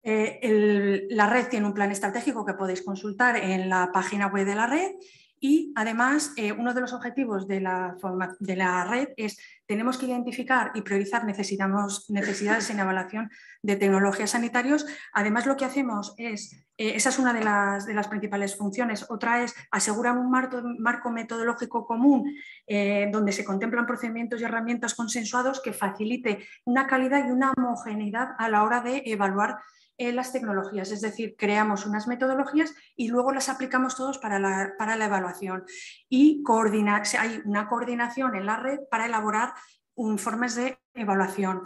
Eh, la red tiene un plan estratégico que podéis consultar en la página web de la red y además, eh, uno de los objetivos de la, red es tenemos que identificar y priorizar necesitamos, necesidades en evaluación de tecnologías sanitarios. Además, lo que hacemos es, eh, esa es una de las, principales funciones. Otra es asegurar un marco, marco metodológico común eh, donde se contemplan procedimientos y herramientas consensuados que facilite una calidad y una homogeneidad a la hora de evaluar las tecnologías, es decir, creamos unas metodologías y luego las aplicamos todos para la, para la evaluación. Y coordinar, hay una coordinación en la red para elaborar informes de evaluación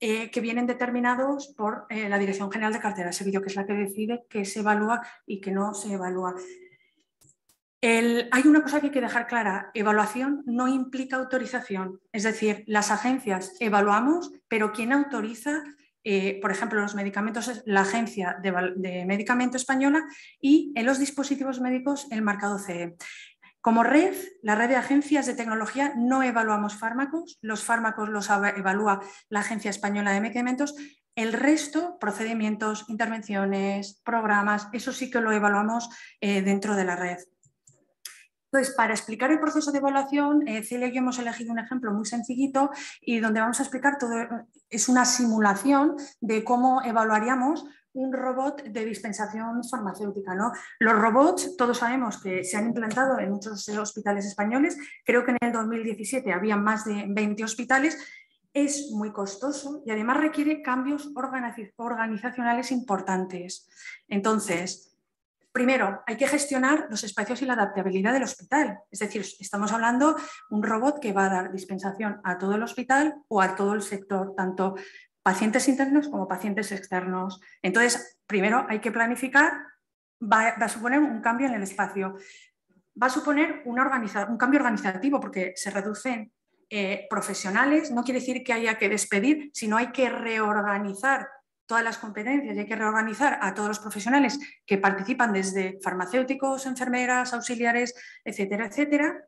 eh, que vienen determinados por eh, la Dirección General de Cartera Servicio, que es la que decide qué se evalúa y qué no se evalúa. hay una cosa que hay que dejar clara, evaluación no implica autorización, es decir, las agencias evaluamos, pero quien autoriza eh, por ejemplo, los medicamentos es la Agencia de, de, Medicamento Española y en los dispositivos médicos el marcado CE. Como red, la red de agencias de tecnología, no evaluamos fármacos, los fármacos los evalúa la Agencia Española de Medicamentos, el resto, procedimientos, intervenciones, programas, eso sí que lo evaluamos eh, dentro de la red. Entonces, para explicar el proceso de evaluación, eh, Celia y yo hemos elegido un ejemplo muy sencillito y donde vamos a explicar todo, es una simulación de cómo evaluaríamos un robot de dispensación farmacéutica. ¿no? Los robots, todos sabemos que se han implantado en muchos hospitales españoles, creo que en el 2017 había más de 20 hospitales, es muy costoso y además requiere cambios organizacionales importantes. Entonces, Primero, hay que gestionar los espacios y la adaptabilidad del hospital. Es decir, estamos hablando de un robot que va a dar dispensación a todo el hospital o a todo el sector, tanto pacientes internos como pacientes externos. Entonces, primero hay que planificar, va, a suponer un cambio en el espacio, va a suponer un cambio organizativo porque se reducen eh, profesionales, no quiere decir que haya que despedir, sino hay que reorganizar todas las competencias y hay que reorganizar a todos los profesionales que participan desde farmacéuticos, enfermeras, auxiliares, etcétera, etcétera.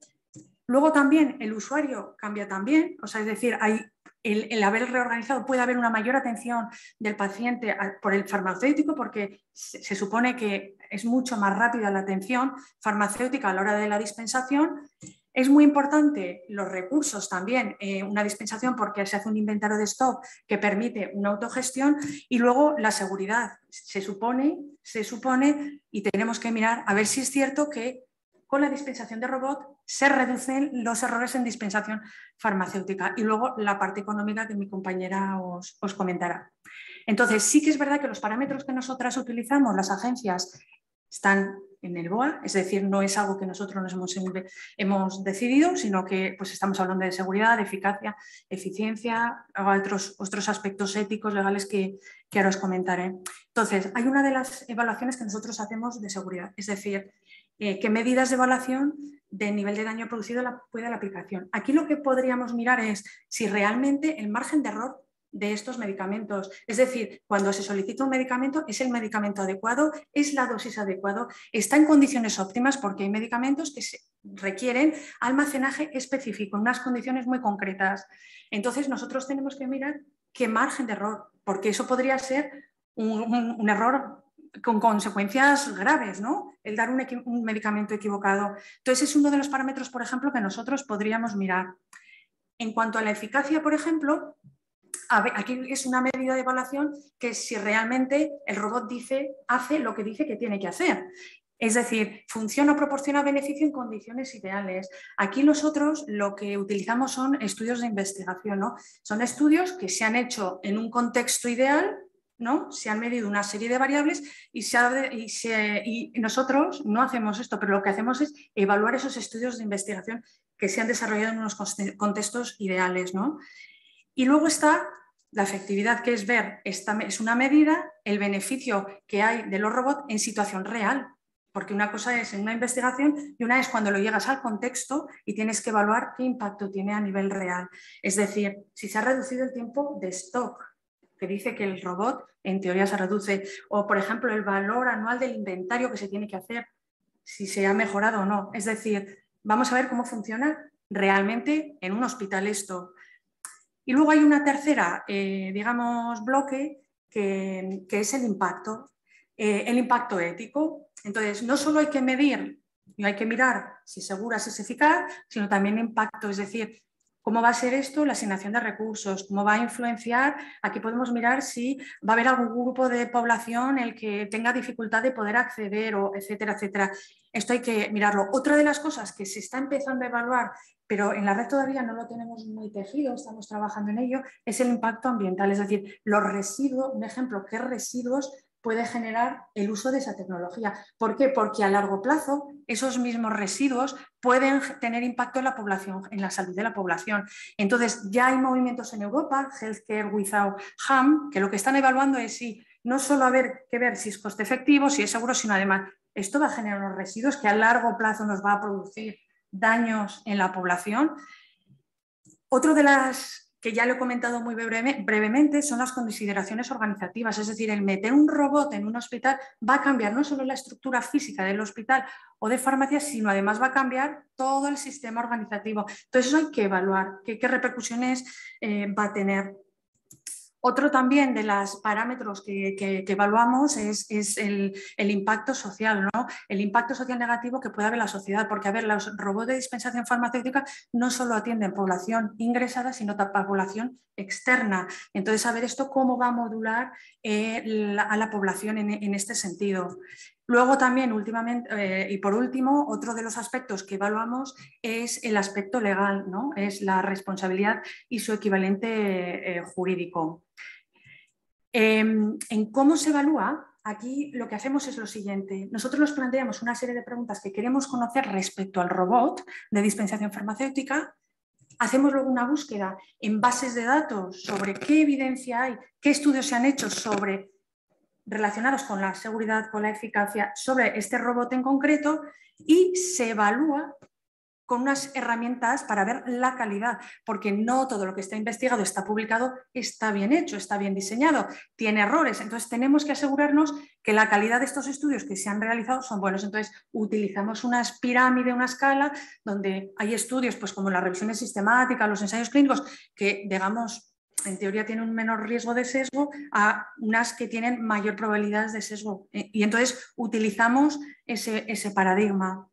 Luego también el usuario cambia también, o sea, es decir, hay el, haber reorganizado puede haber una mayor atención del paciente por el farmacéutico porque se, supone que es mucho más rápida la atención farmacéutica a la hora de la dispensación. Es muy importante los recursos también, eh, una dispensación porque se hace un inventario de stock que permite una autogestión y luego la seguridad. Se supone, se supone y tenemos que mirar a ver si es cierto que con la dispensación de robot se reducen los errores en dispensación farmacéutica y luego la parte económica que mi compañera os, comentará. Entonces, sí que es verdad que los parámetros que nosotras utilizamos, las agencias, están en el BOA, es decir, no es algo que nosotros nos hemos, hemos decidido, sino que pues, estamos hablando de seguridad, de eficacia, eficiencia, otros, otros aspectos éticos, legales que, que ahora os comentaré. Entonces, hay una de las evaluaciones que nosotros hacemos de seguridad, es decir, eh, qué medidas de evaluación de nivel de daño producido puede la aplicación. Aquí lo que podríamos mirar es si realmente el margen de error de estos medicamentos. Es decir, cuando se solicita un medicamento, ¿es el medicamento adecuado? ¿Es la dosis adecuada? ¿Está en condiciones óptimas? Porque hay medicamentos que requieren almacenaje específico, unas condiciones muy concretas. Entonces, nosotros tenemos que mirar qué margen de error, porque eso podría ser un error con consecuencias graves, ¿no? El dar un, medicamento equivocado. Entonces, es uno de los parámetros, por ejemplo, que nosotros podríamos mirar. En cuanto a la eficacia, por ejemplo, aquí es una medida de evaluación que si realmente el robot dice, hace lo que dice que tiene que hacer. Es decir, funciona o proporciona beneficio en condiciones ideales. Aquí nosotros lo que utilizamos son estudios de investigación, ¿no? Son estudios que se han hecho en un contexto ideal ¿no? Se han medido una serie de variables y, nosotros no hacemos esto, pero lo que hacemos es evaluar esos estudios de investigación que se han desarrollado en unos contextos ideales. Y luego está la efectividad, que es ver, esta es una medida, el beneficio que hay de los robots en situación real. Porque una cosa es en una investigación y una es cuando lo llegas al contexto y tienes que evaluar qué impacto tiene a nivel real. Es decir, si se ha reducido el tiempo de stock, que dice que el robot en teoría se reduce, o por ejemplo el valor anual del inventario que se tiene que hacer, si se ha mejorado o no. Es decir, vamos a ver cómo funciona realmente en un hospital esto. Y luego hay una tercera, eh, digamos, bloque que, es el impacto, eh, el impacto ético. Entonces, no solo hay que medir y hay que mirar si segura, si es eficaz, sino también impacto, es decir, ¿Cómo va a ser esto la asignación de recursos? ¿Cómo va a influenciar? Aquí podemos mirar si va a haber algún grupo de población el que tenga dificultad de poder acceder, o etcétera, etcétera. Esto hay que mirarlo. Otra de las cosas que se está empezando a evaluar, pero en la red todavía no lo tenemos muy tejido, estamos trabajando en ello, es el impacto ambiental. Es decir, los residuos, un ejemplo, qué residuos puede generar el uso de esa tecnología. ¿Por qué? Porque a largo plazo esos mismos residuos pueden tener impacto en la población, en la salud de la población. Entonces, ya hay movimientos en Europa, Healthcare Without Harm, que lo que están evaluando es si no solo haber que ver si es coste efectivo, si es seguro, sino además esto va a generar unos residuos que a largo plazo nos va a producir daños en la población. Otro de las que ya lo he comentado muy brevemente, son las consideraciones organizativas. Es decir, el meter un robot en un hospital va a cambiar no solo la estructura física del hospital o de farmacias, sino además va a cambiar todo el sistema organizativo. Entonces, eso hay que evaluar, qué, repercusiones eh, va a tener otro también de los parámetros que, evaluamos es, el, impacto social, el impacto social negativo que puede haber en la sociedad, porque a ver, los robots de dispensación farmacéutica no solo atienden población ingresada, sino también población externa. Entonces, a ver esto cómo va a modular eh, a la población en, este sentido. Luego también, últimamente, eh, y por último, otro de los aspectos que evaluamos es el aspecto legal, ¿no? es la responsabilidad y su equivalente eh, jurídico. Em, en cómo se evalúa, aquí lo que hacemos es lo siguiente. Nosotros nos planteamos una serie de preguntas que queremos conocer respecto al robot de dispensación farmacéutica. Hacemos luego una búsqueda en bases de datos sobre qué evidencia hay, qué estudios se han hecho sobre relacionados con la seguridad, con la eficacia, sobre este robot en concreto y se evalúa con unas herramientas para ver la calidad, porque no todo lo que está investigado, está publicado, está bien hecho, está bien diseñado, tiene errores. Entonces tenemos que asegurarnos que la calidad de estos estudios que se han realizado son buenos. Entonces utilizamos una pirámide, una escala, donde hay estudios pues como las revisiones sistemáticas, los ensayos clínicos, que digamos en teoría tienen un menor riesgo de sesgo a unas que tienen mayor probabilidades de sesgo. Y entonces utilizamos ese, ese paradigma.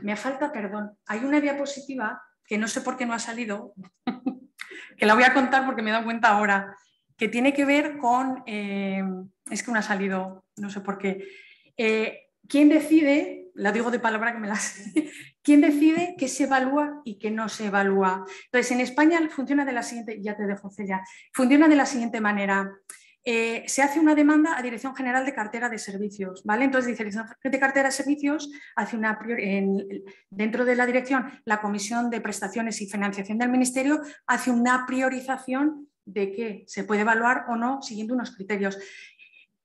Me falta, perdón, hay una diapositiva que no sé por qué no ha salido, que la voy a contar porque me he dado cuenta ahora, que tiene que ver con, eh, es que no ha salido, no sé por qué, eh, ¿quién decide, la digo de palabra que me la sé, quién decide qué se evalúa y qué no se evalúa? Entonces, en España funciona de la siguiente, ya te dejo, Celia, funciona de la siguiente manera. Eh, se hace una demanda a Dirección General de Cartera de Servicios. ¿vale? Entonces, Dirección de Cartera de Servicios hace una dentro de la dirección, la Comisión de Prestaciones y Financiación del Ministerio hace una priorización de qué se puede evaluar o no siguiendo unos criterios.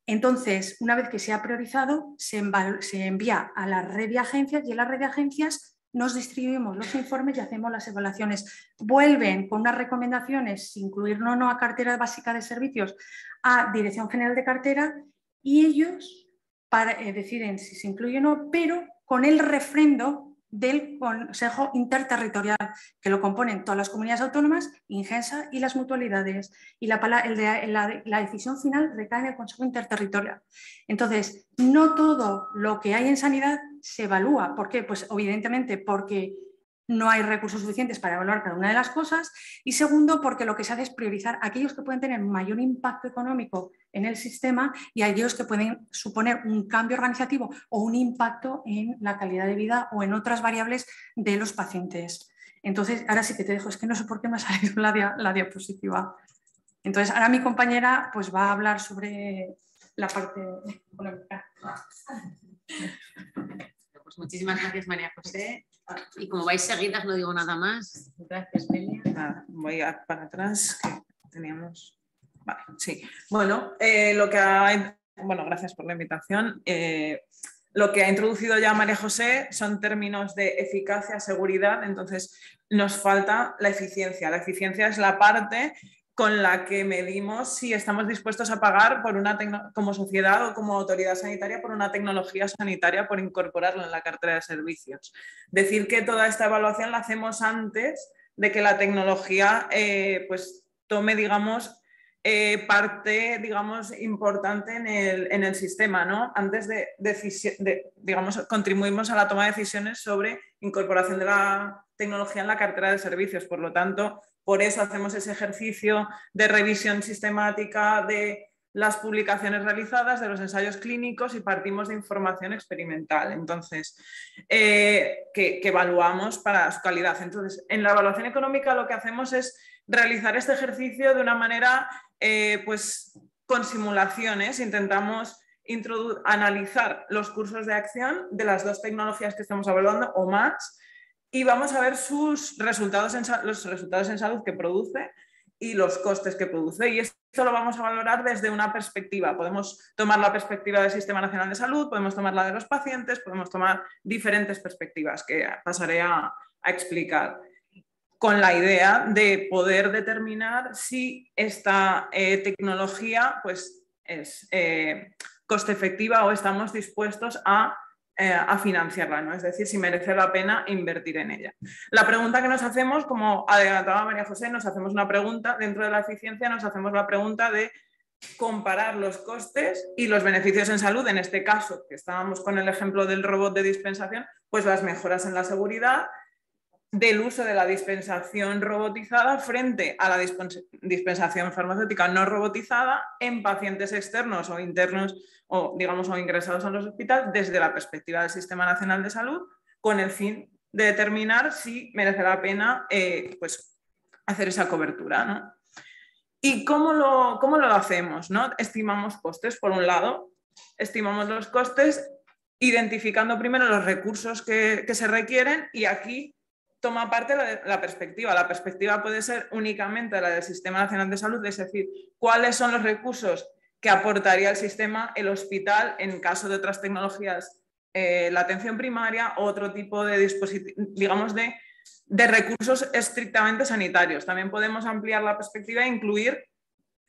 Entonces, una vez que se ha priorizado, se, se envía a la red de agencias y en la red de agencias nos distribuimos los informes y hacemos las evaluaciones. Vuelven con unas recomendaciones, incluir o no a cartera básica de servicios, a Dirección General de Cartera y ellos para, eh, deciden si se incluye o no, pero con el refrendo del Consejo Interterritorial, que lo componen todas las comunidades autónomas, Ingensa y las mutualidades. Y la, decisión final recae en el Consejo Interterritorial. Entonces, no todo lo que hay en sanidad se evalúa. ¿Por qué? Pues evidentemente porque no hay recursos suficientes para evaluar cada una de las cosas y segundo porque lo que se hace es priorizar aquellos que pueden tener mayor impacto económico en el sistema y aquellos que pueden suponer un cambio organizativo o un impacto en la calidad de vida o en otras variables de los pacientes. Entonces, ahora sí que te dejo, es que no sé por qué me ha salido la, la diapositiva. Entonces, ahora mi compañera pues, va a hablar sobre la parte económica. Pues muchísimas gracias, María José. Y como vais seguidas, no digo nada más. Gracias, Melia. voy para atrás, teníamos. Vale, sí. Bueno, eh, lo que ha... Bueno, gracias por la invitación. Eh, lo que ha introducido ya María José son términos de eficacia, seguridad, entonces nos falta la eficiencia. La eficiencia es la parte con la que medimos si estamos dispuestos a pagar por una como sociedad o como autoridad sanitaria por una tecnología sanitaria por incorporarlo en la cartera de servicios. Decir que toda esta evaluación la hacemos antes de que la tecnología eh, pues, tome, digamos, eh, parte, digamos, importante en el, sistema, ¿no? Antes de, de, digamos, contribuimos a la toma de decisiones sobre incorporación de la tecnología en la cartera de servicios. Por lo tanto, por eso hacemos ese ejercicio de revisión sistemática de las publicaciones realizadas, de los ensayos clínicos y partimos de información experimental, entonces, eh, que, evaluamos para su calidad. Entonces, en la evaluación económica lo que hacemos es realizar este ejercicio de una manera, eh, pues, con simulaciones intentamos analizar los cursos de acción de las dos tecnologías que estamos evaluando o más y vamos a ver sus resultados en, los resultados en salud que produce y los costes que produce. Y esto lo vamos a valorar desde una perspectiva. Podemos tomar la perspectiva del Sistema Nacional de Salud, podemos tomar la de los pacientes, podemos tomar diferentes perspectivas que pasaré a, explicar con la idea de poder determinar si esta eh, tecnología pues, es eh, coste efectiva o estamos dispuestos a eh, a financiarla, ¿no? es decir, si merece la pena invertir en ella. La pregunta que nos hacemos, como adelantaba María José, nos hacemos una pregunta, dentro de la eficiencia nos hacemos la pregunta de comparar los costes y los beneficios en salud, en este caso, que estábamos con el ejemplo del robot de dispensación, pues las mejoras en la seguridad, del uso de la dispensación robotizada frente a la dispensación farmacéutica no robotizada en pacientes externos o internos o digamos o ingresados a los hospitales desde la perspectiva del Sistema Nacional de Salud con el fin de determinar si merece la pena eh, pues, hacer esa cobertura. ¿Y cómo lo, cómo lo hacemos? ¿no? Estimamos costes, por un lado, estimamos los costes identificando primero los recursos que, que se requieren y aquí toma parte la, la perspectiva. La perspectiva puede ser únicamente la del Sistema Nacional de Salud, es decir, cuáles son los recursos que aportaría el sistema, el hospital, en caso de otras tecnologías, eh, la atención primaria, otro tipo de digamos, de, de recursos estrictamente sanitarios. También podemos ampliar la perspectiva e incluir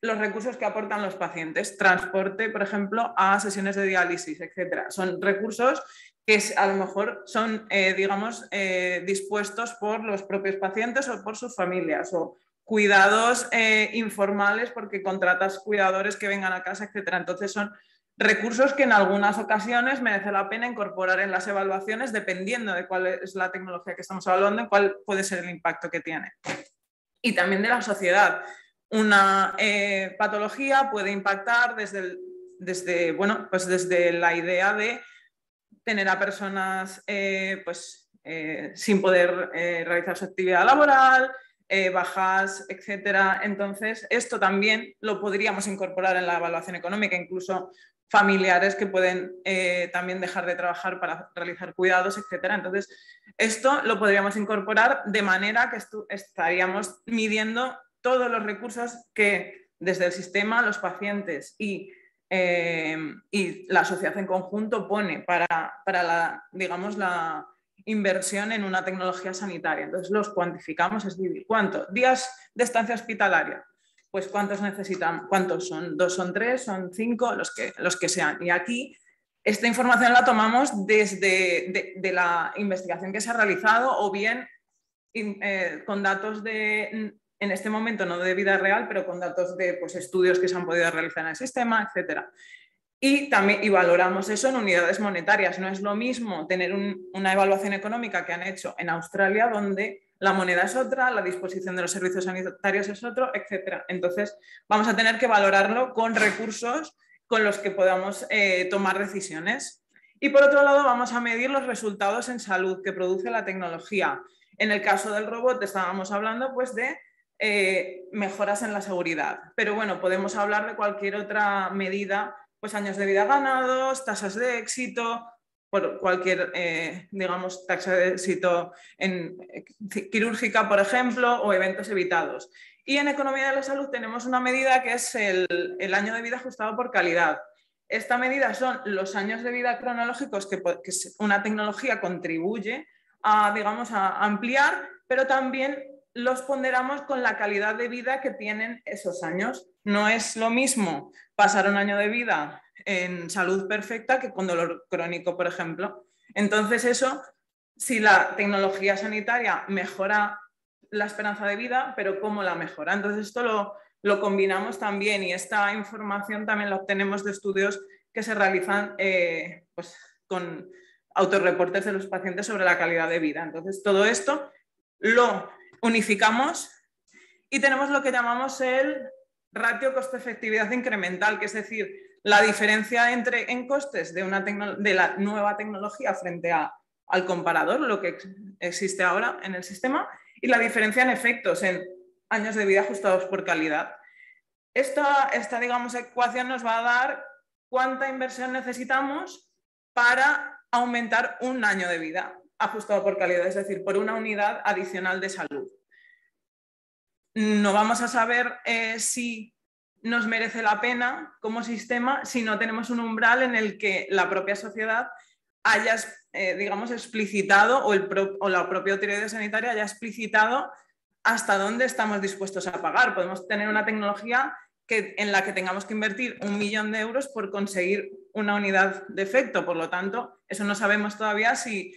los recursos que aportan los pacientes, transporte, por ejemplo, a sesiones de diálisis, etcétera. Son recursos que a lo mejor son, eh, digamos, eh, dispuestos por los propios pacientes o por sus familias, o cuidados eh, informales porque contratas cuidadores que vengan a casa, etc. Entonces son recursos que en algunas ocasiones merece la pena incorporar en las evaluaciones dependiendo de cuál es la tecnología que estamos evaluando y cuál puede ser el impacto que tiene. Y también de la sociedad. Una patología puede impactar desde, desde, bueno, pues desde la idea de tener a personas eh, pues, eh, sin poder eh, realizar su actividad laboral, bajas, etcétera. Entonces, esto también lo podríamos incorporar en la evaluación económica, incluso familiares que pueden también dejar de trabajar para realizar cuidados, etcétera. Entonces, esto lo podríamos incorporar de manera que estaríamos midiendo todos los recursos que desde el sistema los pacientes y eh, y la sociedad en conjunto pone para, la, digamos, la inversión en una tecnología sanitaria. Entonces los cuantificamos, es decir, ¿cuántos días de estancia hospitalaria? Pues cuántos necesitan, cuántos son, dos son tres, son cinco, los que, los que sean. Y aquí esta información la tomamos desde de, la investigación que se ha realizado o bien eh, con datos de en este momento no de vida real, pero con datos de pues, estudios que se han podido realizar en el sistema, etc. Y, también, y valoramos eso en unidades monetarias. No es lo mismo tener una evaluación económica que han hecho en Australia, donde la moneda es otra, la disposición de los servicios sanitarios es otro, etc. Entonces, vamos a tener que valorarlo con recursos con los que podamos eh, tomar decisiones. Y por otro lado, vamos a medir los resultados en salud que produce la tecnología. En el caso del robot estábamos hablando pues, de eh, mejoras en la seguridad. Pero bueno, podemos hablar de cualquier otra medida, pues años de vida ganados, tasas de éxito, por cualquier, eh, digamos, tasa de éxito en, eh, quirúrgica, por ejemplo, o eventos evitados. Y en economía de la salud tenemos una medida que es el, año de vida ajustado por calidad. Esta medida son los años de vida cronológicos que, que una tecnología contribuye a, digamos, a ampliar, pero también los ponderamos con la calidad de vida que tienen esos años. No es lo mismo pasar un año de vida en salud perfecta que con dolor crónico, por ejemplo. Entonces eso, si la tecnología sanitaria mejora la esperanza de vida, pero ¿cómo la mejora? Entonces esto lo, lo combinamos también y esta información también la obtenemos de estudios que se realizan eh, pues, con autorreportes de los pacientes sobre la calidad de vida. Entonces todo esto lo unificamos y tenemos lo que llamamos el ratio coste-efectividad incremental, que es decir, la diferencia entre, en costes de, una de la nueva tecnología frente a, al comparador, lo que existe ahora en el sistema, y la diferencia en efectos, en años de vida ajustados por calidad. esta, esta digamos, ecuación nos va a dar cuánta inversión necesitamos para aumentar un año de vida ajustado por calidad, es decir, por una unidad adicional de salud. No vamos a saber eh, si nos merece la pena como sistema si no tenemos un umbral en el que la propia sociedad haya, eh, digamos, explicitado o, el o la propia autoridad sanitaria haya explicitado hasta dónde estamos dispuestos a pagar. Podemos tener una tecnología que, en la que tengamos que invertir un millón de euros por conseguir una unidad de efecto. Por lo tanto, eso no sabemos todavía si,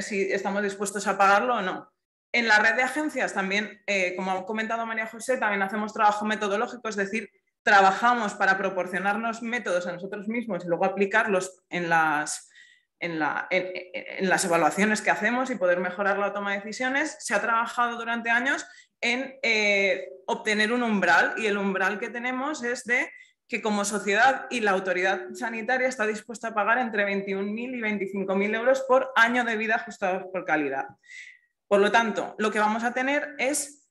si estamos dispuestos a pagarlo o no. En la red de agencias también, eh, como ha comentado María José, también hacemos trabajo metodológico, es decir, trabajamos para proporcionarnos métodos a nosotros mismos y luego aplicarlos en las, evaluaciones que hacemos y poder mejorar la toma de decisiones. Se ha trabajado durante años en eh, obtener un umbral y el umbral que tenemos es de que como sociedad y la autoridad sanitaria está dispuesta a pagar entre 21.000 y 25.000 euros por año de vida ajustados por calidad. Por lo tanto, lo que vamos a tener es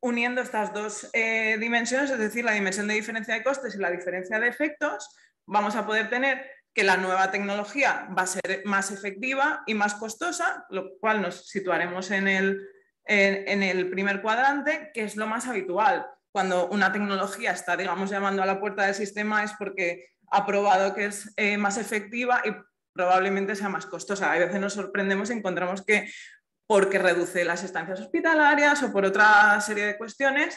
uniendo estas dos eh, dimensiones, es decir, la dimensión de diferencia de costes y la diferencia de efectos, vamos a poder tener que la nueva tecnología va a ser más efectiva y más costosa, lo cual nos situaremos en el, en, el primer cuadrante, que es lo más habitual. Cuando una tecnología está, digamos, llamando a la puerta del sistema es porque ha probado que es eh, más efectiva y probablemente sea más costosa. A veces nos sorprendemos y encontramos que porque reduce las estancias hospitalarias o por otra serie de cuestiones,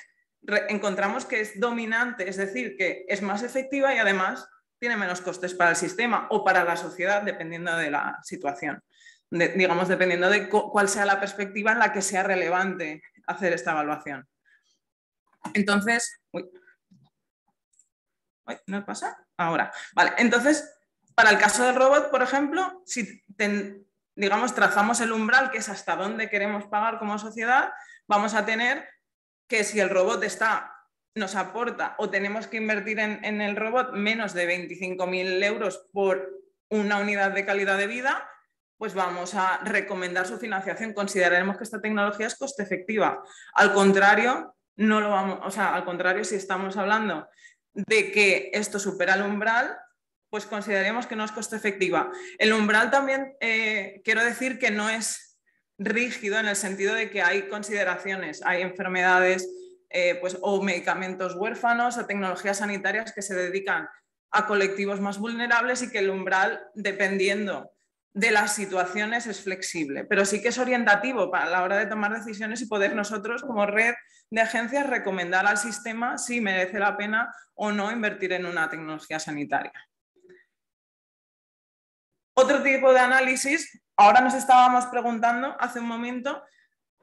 encontramos que es dominante, es decir, que es más efectiva y además tiene menos costes para el sistema o para la sociedad, dependiendo de la situación. digamos, dependiendo de cuál sea la perspectiva en la que sea relevante hacer esta evaluación. Entonces, uy, ¿no pasa? Ahora, vale, entonces, para el caso del robot, por ejemplo, si digamos, trazamos el umbral, que es hasta dónde queremos pagar como sociedad, vamos a tener que si el robot nos aporta o tenemos que invertir en, el robot menos de 25.000 euros por una unidad de calidad de vida, pues vamos a recomendar su financiación. Consideraremos que esta tecnología es coste efectiva. Al contrario, no lo vamos, o sea, al contrario, si estamos hablando de que esto supera el umbral, pues consideraremos que no es coste efectiva. El umbral también eh, quiero decir que no es rígido en el sentido de que hay consideraciones, hay enfermedades eh, pues, o medicamentos huérfanos o tecnologías sanitarias que se dedican a colectivos más vulnerables y que el umbral, dependiendo de las situaciones, es flexible, pero sí que es orientativo para la hora de tomar decisiones y poder nosotros como red de agencias recomendar al sistema si merece la pena o no invertir en una tecnología sanitaria. Otro tipo de análisis, ahora nos estábamos preguntando hace un momento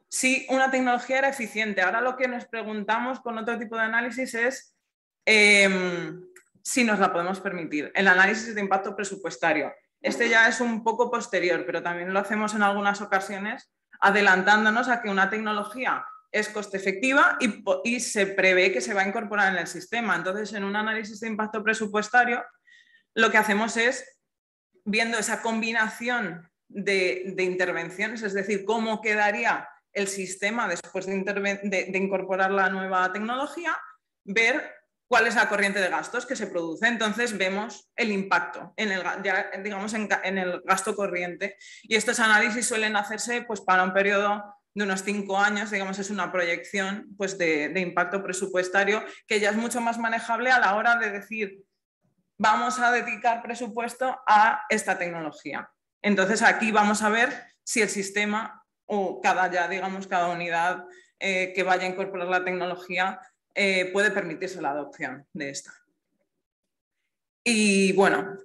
si una tecnología era eficiente. Ahora lo que nos preguntamos con otro tipo de análisis es em, si nos la podemos permitir. El análisis de impacto presupuestario. Este ya es un poco posterior, pero también lo hacemos en algunas ocasiones adelantándonos a que una tecnología es coste efectiva y, y, se prevé que se va a incorporar en el sistema. Entonces, en un análisis de impacto presupuestario, lo que hacemos es, viendo esa combinación de, intervenciones, es decir, cómo quedaría el sistema después de, incorporar la nueva tecnología, ver cuál es la corriente de gastos que se produce. Entonces vemos el impacto en el, digamos, en, el gasto corriente. Y estos análisis suelen hacerse pues, para un periodo de unos cinco años, digamos, es una proyección pues, de impacto presupuestario que ya es mucho más manejable a la hora de decir, vamos a dedicar presupuesto a esta tecnología. Entonces aquí vamos a ver si el sistema o cada ya, digamos, cada unidad eh, que vaya a incorporar la tecnología eh, puede permitirse la adopción de esta. Y bueno,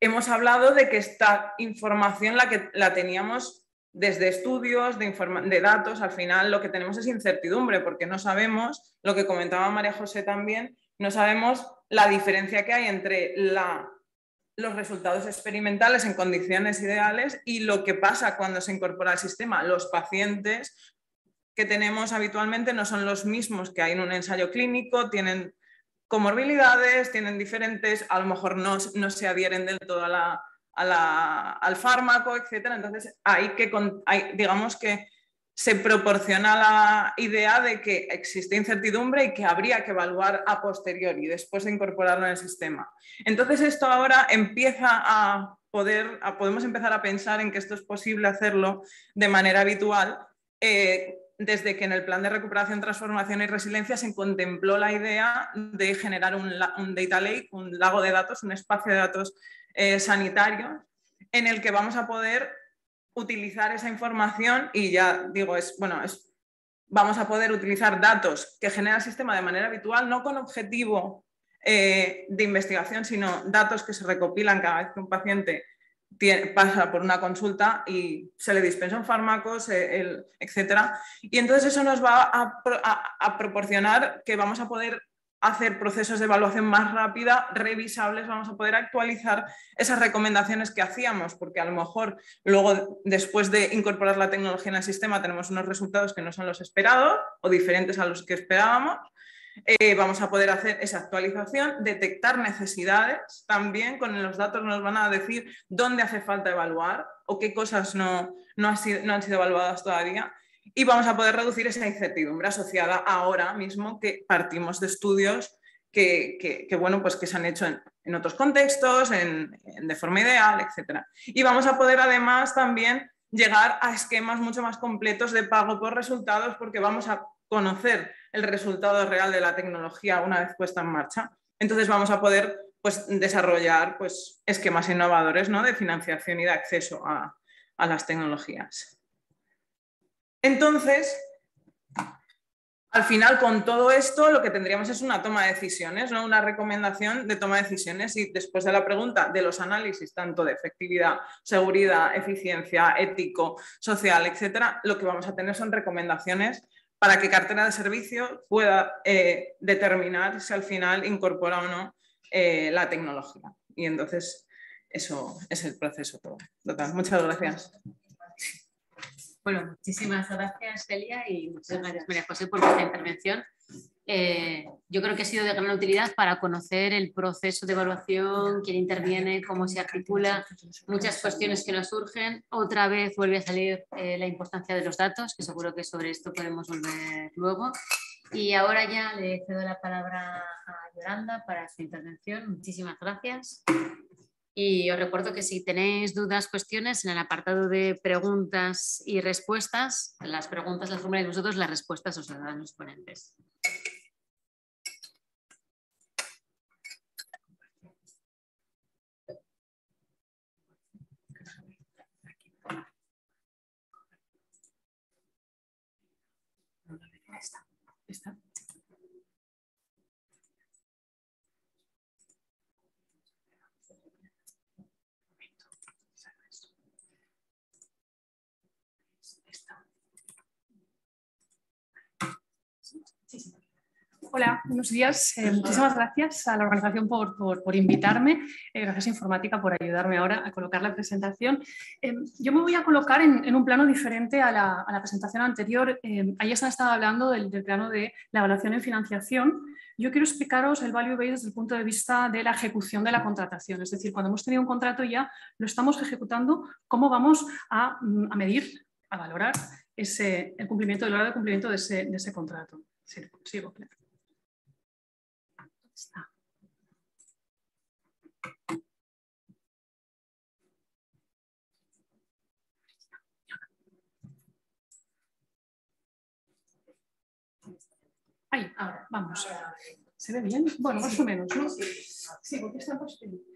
hemos hablado de que esta información la, que, la teníamos desde estudios de, de, datos, al final lo que tenemos es incertidumbre porque no sabemos, lo que comentaba María José también, no sabemos la diferencia que hay entre los resultados experimentales en condiciones ideales y lo que pasa cuando se incorpora al sistema. Los pacientes que tenemos habitualmente no son los mismos que hay en un ensayo clínico, tienen comorbilidades, tienen diferentes, a lo mejor no, se adhieren del todo al fármaco, etc. Entonces, hay que, digamos que se proporciona la idea de que existe incertidumbre y que habría que evaluar a posteriori, después de incorporarlo en el sistema. Entonces esto ahora empieza a poder, podemos empezar a pensar en que esto es posible hacerlo de manera habitual. Eh, desde que en el plan de recuperación, transformación y resiliencia se contempló la idea de generar un, data lake, un lago de datos, un espacio de datos eh, sanitarios, en el que vamos a poder utilizar esa información y ya digo, es, bueno, es, vamos a poder utilizar datos que genera el sistema de manera habitual, no con objetivo eh, de investigación, sino datos que se recopilan cada vez que un paciente pasa por una consulta y se le dispensan fármacos, eh, etcétera. Y entonces eso nos va a, proporcionar que vamos a poder hacer procesos de evaluación más rápida, revisables, vamos a poder actualizar esas recomendaciones que hacíamos, porque a lo mejor luego, después de incorporar la tecnología en el sistema, tenemos unos resultados que no son los esperados o diferentes a los que esperábamos. Eh, vamos a poder hacer esa actualización, detectar necesidades también, con los datos nos van a decir dónde hace falta evaluar o qué cosas no, no, han sido evaluadas todavía y vamos a poder reducir esa incertidumbre asociada ahora mismo que partimos de estudios que, bueno, pues que se han hecho en, otros contextos, de forma ideal, etc. Y vamos a poder además también llegar a esquemas mucho más completos de pago por resultados porque vamos a conocer el resultado real de la tecnología una vez puesta en marcha. Entonces vamos a poder pues, desarrollar pues, esquemas innovadores ¿no? de financiación y de acceso a, las tecnologías. Entonces, al final, con todo esto, lo que tendríamos es una toma de decisiones, ¿no? una recomendación de toma de decisiones y después de la pregunta de los análisis, tanto de efectividad, seguridad, eficiencia, ético, social, etcétera, lo que vamos a tener son recomendaciones para que cartera de servicio pueda eh, determinar si al final incorpora o no eh, la tecnología. Y entonces eso es el proceso todo. Muchas gracias. Bueno, muchísimas gracias, Celia, y muchas gracias, María José, por vuestra intervención. Eh, yo creo que ha sido de gran utilidad para conocer el proceso de evaluación, quién interviene, cómo se articula, muchas cuestiones que nos surgen. Otra vez vuelve a salir eh, la importancia de los datos, que seguro que sobre esto podemos volver luego. Y ahora ya le cedo la palabra a Yolanda para su intervención. Muchísimas gracias. Y os recuerdo que si tenéis dudas, cuestiones, en el apartado de preguntas y respuestas, las preguntas las formuláis vosotros, las respuestas os las dan los ponentes. Hola, buenos días. Eh, muchísimas gracias a la organización por, invitarme. Eh, gracias Informática por ayudarme ahora a colocar la presentación. Eh, yo me voy a colocar en, un plano diferente a la, presentación anterior. ahí están estado hablando del, plano de la evaluación en financiación. Yo quiero explicaros el value base desde el punto de vista de la ejecución de la contratación. Es decir, cuando hemos tenido un contrato ya lo estamos ejecutando, ¿cómo vamos a, mm, medir, a valorar ese, el cumplimiento, el grado de cumplimiento de ese, de ese contrato? Sí, sigo, claro. Ahí, ahora, vamos. ¿Se ve bien? Bueno, más o menos, ¿no? Sí, porque está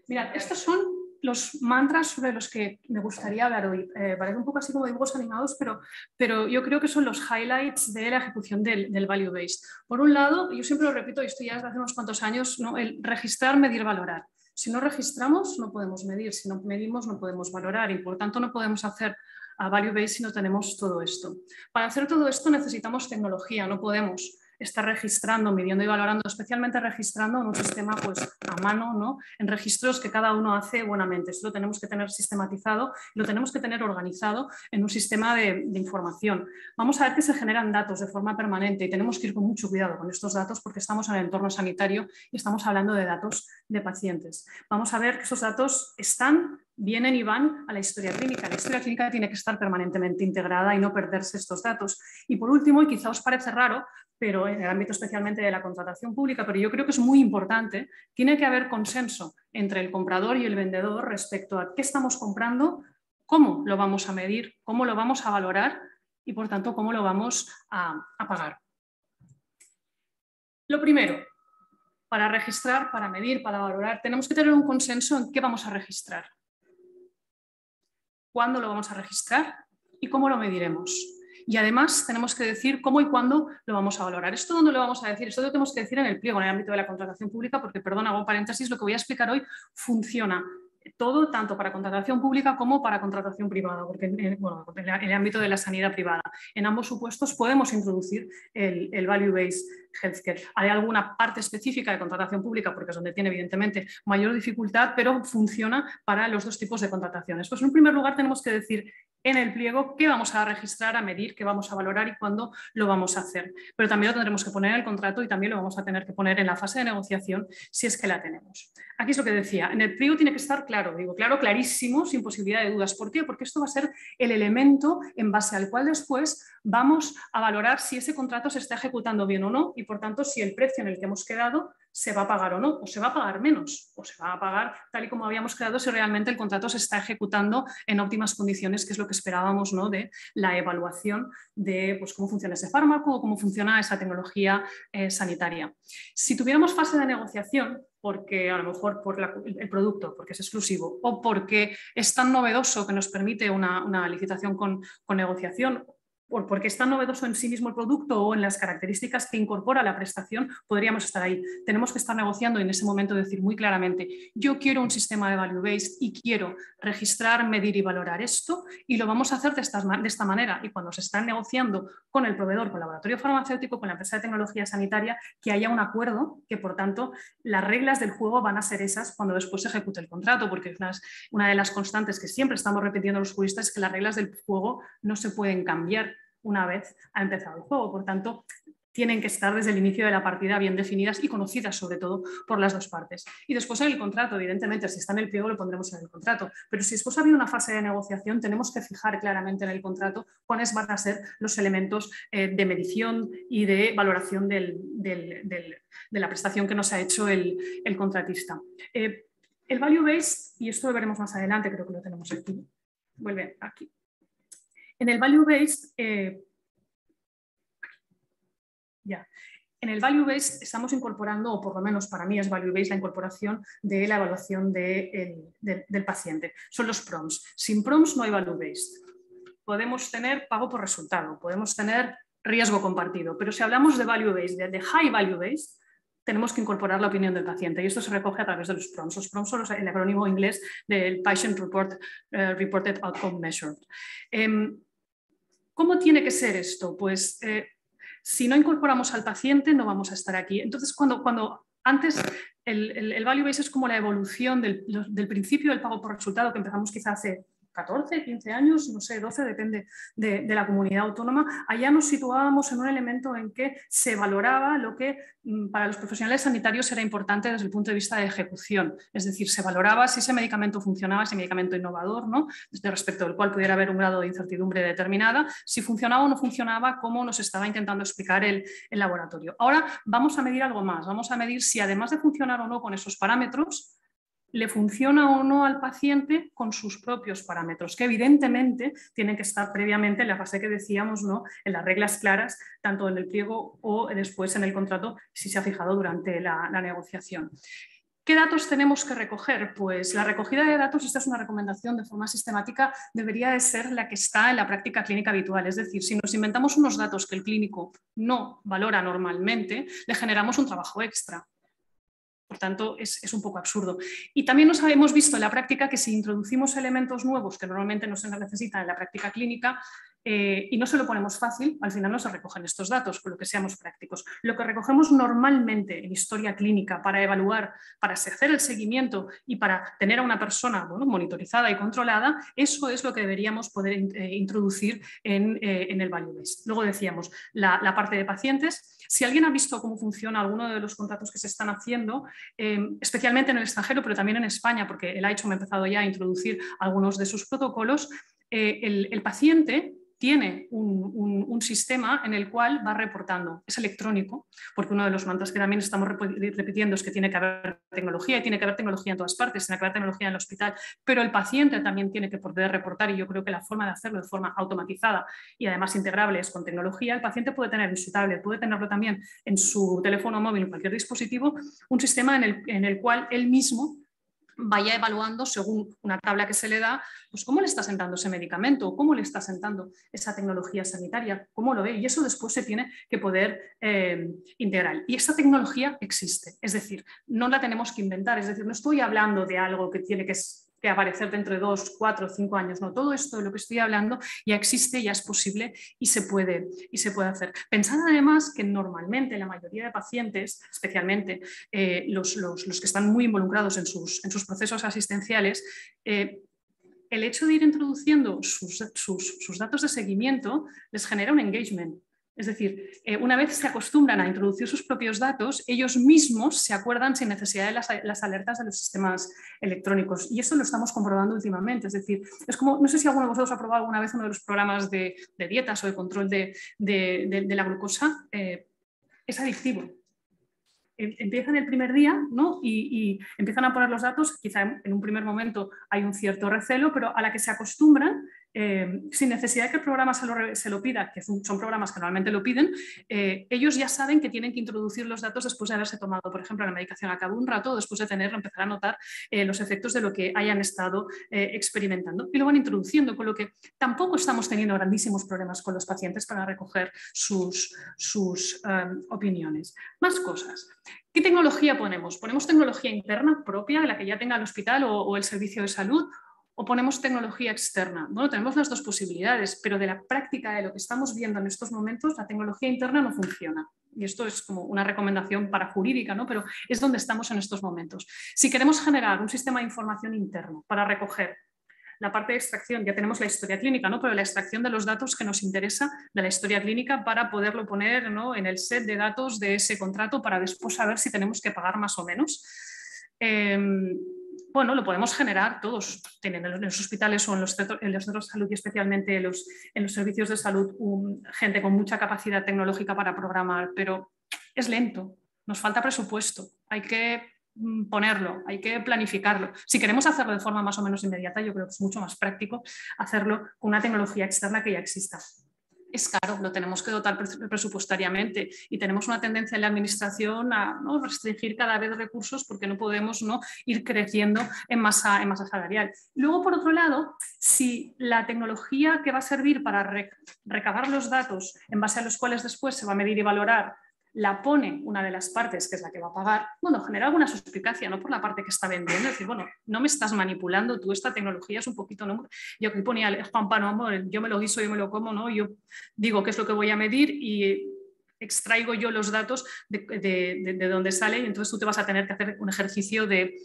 Mirad, estos son los mantras sobre los que me gustaría hablar hoy. Eh, parece un poco así como dibujos animados, pero, pero yo creo que son los highlights de la ejecución del, del value based. Por un lado, yo siempre lo repito, y esto ya desde hace unos cuantos años, ¿no? el registrar, medir, valorar. Si no registramos, no podemos medir. Si no medimos, no podemos valorar. Y por tanto, no podemos hacer a value based si no tenemos todo esto. Para hacer todo esto necesitamos tecnología, no podemos está registrando, midiendo y valorando, especialmente registrando en un sistema pues, a mano, ¿no? en registros que cada uno hace buenamente. Esto lo tenemos que tener sistematizado, lo tenemos que tener organizado en un sistema de, información. Vamos a ver que se generan datos de forma permanente y tenemos que ir con mucho cuidado con estos datos porque estamos en el entorno sanitario y estamos hablando de datos de pacientes. Vamos a ver que esos datos están vienen y van a la historia clínica. La historia clínica tiene que estar permanentemente integrada y no perderse estos datos. Y por último, y quizá os parece raro, pero en el ámbito especialmente de la contratación pública, pero yo creo que es muy importante, tiene que haber consenso entre el comprador y el vendedor respecto a qué estamos comprando, cómo lo vamos a medir, cómo lo vamos a valorar y, por tanto, cómo lo vamos a, a pagar. Lo primero, para registrar, para medir, para valorar, tenemos que tener un consenso en qué vamos a registrar cuándo lo vamos a registrar y cómo lo mediremos. Y además tenemos que decir cómo y cuándo lo vamos a valorar. ¿Esto dónde lo vamos a decir? Esto lo tenemos que decir en el pliego, en el ámbito de la contratación pública, porque, perdón, hago paréntesis, lo que voy a explicar hoy funciona todo tanto para contratación pública como para contratación privada, porque en, el ámbito de la sanidad privada. En ambos supuestos podemos introducir el, el value-based healthcare. Hay alguna parte específica de contratación pública, porque es donde tiene evidentemente mayor dificultad, pero funciona para los dos tipos de contrataciones. Pues en primer lugar tenemos que decir en el pliego qué vamos a registrar, a medir, qué vamos a valorar y cuándo lo vamos a hacer. Pero también lo tendremos que poner en el contrato y también lo vamos a tener que poner en la fase de negociación si es que la tenemos. Aquí es lo que decía, en el pliego tiene que estar claro, digo, claro, clarísimo, sin posibilidad de dudas. ¿Por qué? Porque esto va a ser el elemento en base al cual después vamos a valorar si ese contrato se está ejecutando bien o no y por tanto si el precio en el que hemos quedado se va a pagar o no, o se va a pagar menos, o se va a pagar tal y como habíamos quedado si realmente el contrato se está ejecutando en óptimas condiciones, que es lo que esperábamos ¿no? de la evaluación de pues, cómo funciona ese fármaco o cómo funciona esa tecnología eh, sanitaria. Si tuviéramos fase de negociación, porque a lo mejor por el producto, porque es exclusivo, o porque es tan novedoso que nos permite una, licitación con, con negociación, porque es tan novedoso en sí mismo el producto o en las características que incorpora la prestación, podríamos estar ahí. Tenemos que estar negociando y en ese momento decir muy claramente, yo quiero un sistema de value-based y quiero registrar, medir y valorar esto y lo vamos a hacer de esta, de esta manera. Y cuando se está negociando con el proveedor, con el laboratorio farmacéutico, con la empresa de tecnología sanitaria, que haya un acuerdo, que por tanto las reglas del juego van a ser esas cuando después se ejecute el contrato, porque una, una de las constantes que siempre estamos repitiendo los juristas es que las reglas del juego no se pueden cambiar una vez ha empezado el juego. Por tanto, tienen que estar desde el inicio de la partida bien definidas y conocidas sobre todo por las dos partes. Y después en el contrato, evidentemente, si está en el pliego lo pondremos en el contrato, pero si después ha habido una fase de negociación, tenemos que fijar claramente en el contrato cuáles van a ser los elementos eh, de medición y de valoración de la prestación que nos ha hecho el, contratista. Eh, el value base, y esto lo veremos más adelante, creo que lo tenemos aquí, vuelve aquí. En el value based, eh, ya. En el value based estamos incorporando, o por lo menos para mí es value based, la incorporación de la evaluación del paciente. Son los PROMs. Sin PROMs no hay value based. Podemos tener pago por resultado, podemos tener riesgo compartido, pero si hablamos de value based, de, high value based, tenemos que incorporar la opinión del paciente y esto se recoge a través de los PROMs. Los PROMs son el acrónimo inglés del Patient Report, eh, Reported Outcome Measure. Em, ¿Cómo tiene que ser esto? Pues eh, si no incorporamos al paciente no vamos a estar aquí. Entonces, cuando, cuando antes el, el, value base es como la evolución del, del, principio del pago por resultado que empezamos quizá hace 14, 15 años, no sé, 12, depende de, la comunidad autónoma, allá nos situábamos en un elemento en que se valoraba lo que mm, para los profesionales sanitarios era importante desde el punto de vista de ejecución. Es decir, se valoraba si ese medicamento funcionaba, ese medicamento innovador, ¿no? Desde respecto del cual pudiera haber un grado de incertidumbre determinada, si funcionaba o no funcionaba, cómo nos estaba intentando explicar el, el laboratorio. Ahora vamos a medir algo más, vamos a medir si además de funcionar o no con esos parámetros, le funciona o no al paciente con sus propios parámetros, que evidentemente tienen que estar previamente en la fase que decíamos, ¿no? en las reglas claras, tanto en el pliego o después en el contrato, si se ha fijado durante la, negociación. ¿Qué datos tenemos que recoger? Pues la recogida de datos, esta es una recomendación de forma sistemática, debería de ser la que está en la práctica clínica habitual. Es decir, si nos inventamos unos datos que el clínico no valora normalmente, le generamos un trabajo extra. Por tanto, es, un poco absurdo. Y también nos hemos visto en la práctica que si introducimos elementos nuevos que normalmente no se necesitan en la práctica clínica, eh, y no se lo ponemos fácil, al final no se recogen estos datos, por lo que seamos prácticos. Lo que recogemos normalmente en historia clínica para evaluar, para hacer el seguimiento y para tener a una persona monitorizada y controlada, eso es lo que deberíamos poder eh, introducir en, eh, en, el value base. Luego decíamos la, parte de pacientes. Si alguien ha visto cómo funciona alguno de los contratos que se están haciendo, especialmente en el extranjero, pero también en España, porque el me ha empezado ya a introducir algunos de sus protocolos, el paciente tiene un, sistema en el cual va reportando. Es electrónico, porque uno de los mantras que también estamos repitiendo es que tiene que haber tecnología y tiene que haber tecnología en todas partes, tiene que haber tecnología en el hospital, pero el paciente también tiene que poder reportar y yo creo que la forma de hacerlo de forma automatizada y además integrable es con tecnología. El paciente puede tener en su tablet, puede tenerlo también en su teléfono móvil, en cualquier dispositivo, un sistema en el, en el cual él mismo vaya evaluando según una tabla que se le da, pues cómo le está sentando ese medicamento, cómo le está sentando esa tecnología sanitaria, cómo lo ve. Y eso después se tiene que poder eh, integrar. Y esta tecnología existe, es decir, no la tenemos que inventar, es decir, no estoy hablando de algo que tiene que que aparecer dentro de dos, cuatro, cinco años. No, todo esto de lo que estoy hablando ya existe, ya es posible y se puede, y se puede hacer. Pensad además que normalmente la mayoría de pacientes, especialmente eh, los, que están muy involucrados en sus, en sus procesos asistenciales, eh, el hecho de ir introduciendo sus, sus, datos de seguimiento les genera un engagement. Es decir, eh, una vez se acostumbran a introducir sus propios datos, ellos mismos se acuerdan sin necesidad de las, alertas de los sistemas electrónicos. Y eso lo estamos comprobando últimamente. Es decir, es como, no sé si alguno de vosotros ha probado alguna vez uno de los programas de, dietas o de control de, la glucosa. Eh, es adictivo. Em, empiezan el primer día ¿no? y, empiezan a poner los datos, quizá en, un primer momento hay un cierto recelo, pero a la que se acostumbran, eh, sin necesidad de que el programa se lo, pida, que son, programas que normalmente lo piden, eh, ellos ya saben que tienen que introducir los datos después de haberse tomado, por ejemplo, la medicación a cabo un rato, después de tener, empezar a notar eh, los efectos de lo que hayan estado experimentando y lo van introduciendo, con lo que tampoco estamos teniendo grandísimos problemas con los pacientes para recoger sus, sus opiniones. Más cosas. ¿Qué tecnología ponemos? ¿Ponemos tecnología interna propia, la que ya tenga el hospital o, el servicio de salud? ¿O ponemos tecnología externa? Bueno, tenemos las dos posibilidades, pero de la práctica de lo que estamos viendo en estos momentos, la tecnología interna no funciona. Y esto es como una recomendación para jurídica, ¿no? pero es donde estamos en estos momentos. Si queremos generar un sistema de información interno para recoger la parte de extracción, ya tenemos la historia clínica, ¿no? pero la extracción de los datos que nos interesa de la historia clínica para poderlo poner en el set de datos de ese contrato para después saber si tenemos que pagar más o menos. Em, bueno, lo podemos generar todos, tienen en los hospitales o en los, centros, de salud y especialmente en los, en los servicios de salud, gente con mucha capacidad tecnológica para programar, pero es lento, nos falta presupuesto, hay que Mm, ponerlo, hay que planificarlo. Si queremos hacerlo de forma más o menos inmediata, yo creo que es mucho más práctico hacerlo con una tecnología externa que ya exista. Es caro, lo tenemos que dotar presupuestariamente y tenemos una tendencia en la administración a restringir cada vez recursos porque no podemos ¿no? ir creciendo en masa, en masa salarial. Luego, por otro lado, si la tecnología que va a servir para recabar los datos en base a los cuales después se va a medir y valorar la pone una de las partes, que es la que va a pagar, bueno, genera alguna suspicacia, no por la parte que está vendiendo, es decir, bueno, no me estás manipulando, tú esta tecnología es un poquito, ¿no? yo que ponía el Juan Pano, yo me lo guiso, yo me lo como, ¿no? Yo digo qué es lo que voy a medir y extraigo yo los datos de, de, donde sale y entonces tú te vas a tener que hacer un ejercicio de,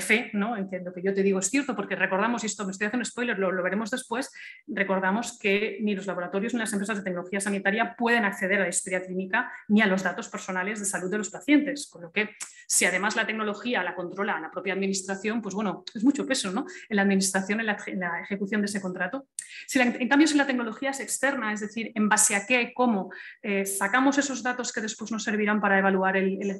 fe, ¿no? Entiendo que yo te digo es cierto, porque recordamos, esto me estoy haciendo spoiler, lo, lo, veremos después, recordamos que ni los laboratorios ni las empresas de tecnología sanitaria pueden acceder a la historia clínica ni a los datos personales de salud de los pacientes, con lo que si además la tecnología la controla la propia administración, pues bueno, es mucho peso ¿no? en la administración, en la, ejecución de ese contrato. Si en cambio, si la tecnología es externa, es decir, en base a qué, cómo eh, sacamos esos datos que después nos servirán para evaluar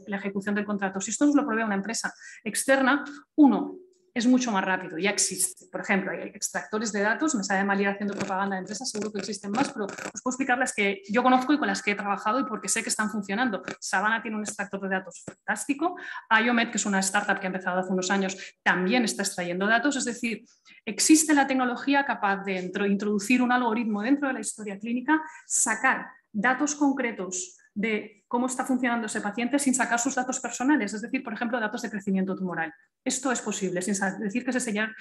la ejecución del contrato. Si esto nos lo provee una empresa externa, uno, es mucho más rápido, ya existe. Por ejemplo, hay extractores de datos, me sabe mal ir haciendo propaganda de empresas, seguro que existen más, pero os puedo explicar las que yo conozco y con las que he trabajado y porque sé que están funcionando. Sabana tiene un extractor de datos fantástico, IOMED, que es una startup que ha empezado hace unos años, también está extrayendo datos, es decir, existe la tecnología capaz de introducir un algoritmo dentro de la historia clínica, sacar datos concretos de cómo está funcionando ese paciente sin sacar sus datos personales, es decir, por ejemplo, datos de crecimiento tumoral. Esto es posible, sin decir que se,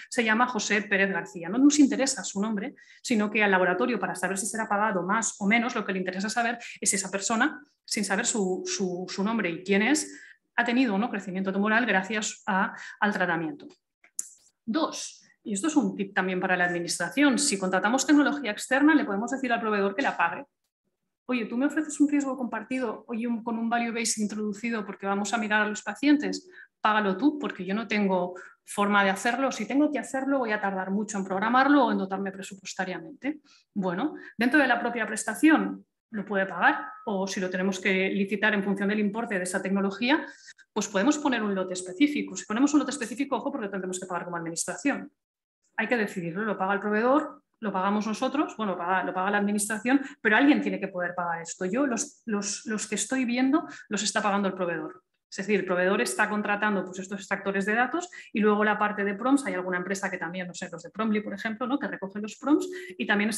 se llama José Pérez García. No nos interesa su nombre, sino que al laboratorio, para saber si será pagado más o menos, lo que le interesa saber es esa persona, sin saber su, su nombre y quién es, ha tenido o crecimiento tumoral gracias al tratamiento. Dos, y esto es un tip también para la administración, si contratamos tecnología externa le podemos decir al proveedor que la pague. Oye, tú me ofreces un riesgo compartido oye, con un value base introducido porque vamos a mirar a los pacientes, págalo tú porque yo no tengo forma de hacerlo. Si tengo que hacerlo, voy a tardar mucho en programarlo o en dotarme presupuestariamente. Bueno, dentro de la propia prestación, lo puede pagar o si lo tenemos que licitar en función del importe de esa tecnología, pues podemos poner un lote específico. Si ponemos un lote específico, ojo, porque lo tendremos que pagar como administración. Hay que decidirlo, lo paga el proveedor, lo pagamos nosotros, bueno, lo paga, la administración, pero alguien tiene que poder pagar esto. Yo, los, los, los que estoy viendo, los está pagando el proveedor. Es decir, el proveedor está contratando pues, estos extractores de datos y luego la parte de prompts, hay alguna empresa que también, no sé, los de Promptly, por ejemplo, ¿no? que recoge los prompts y también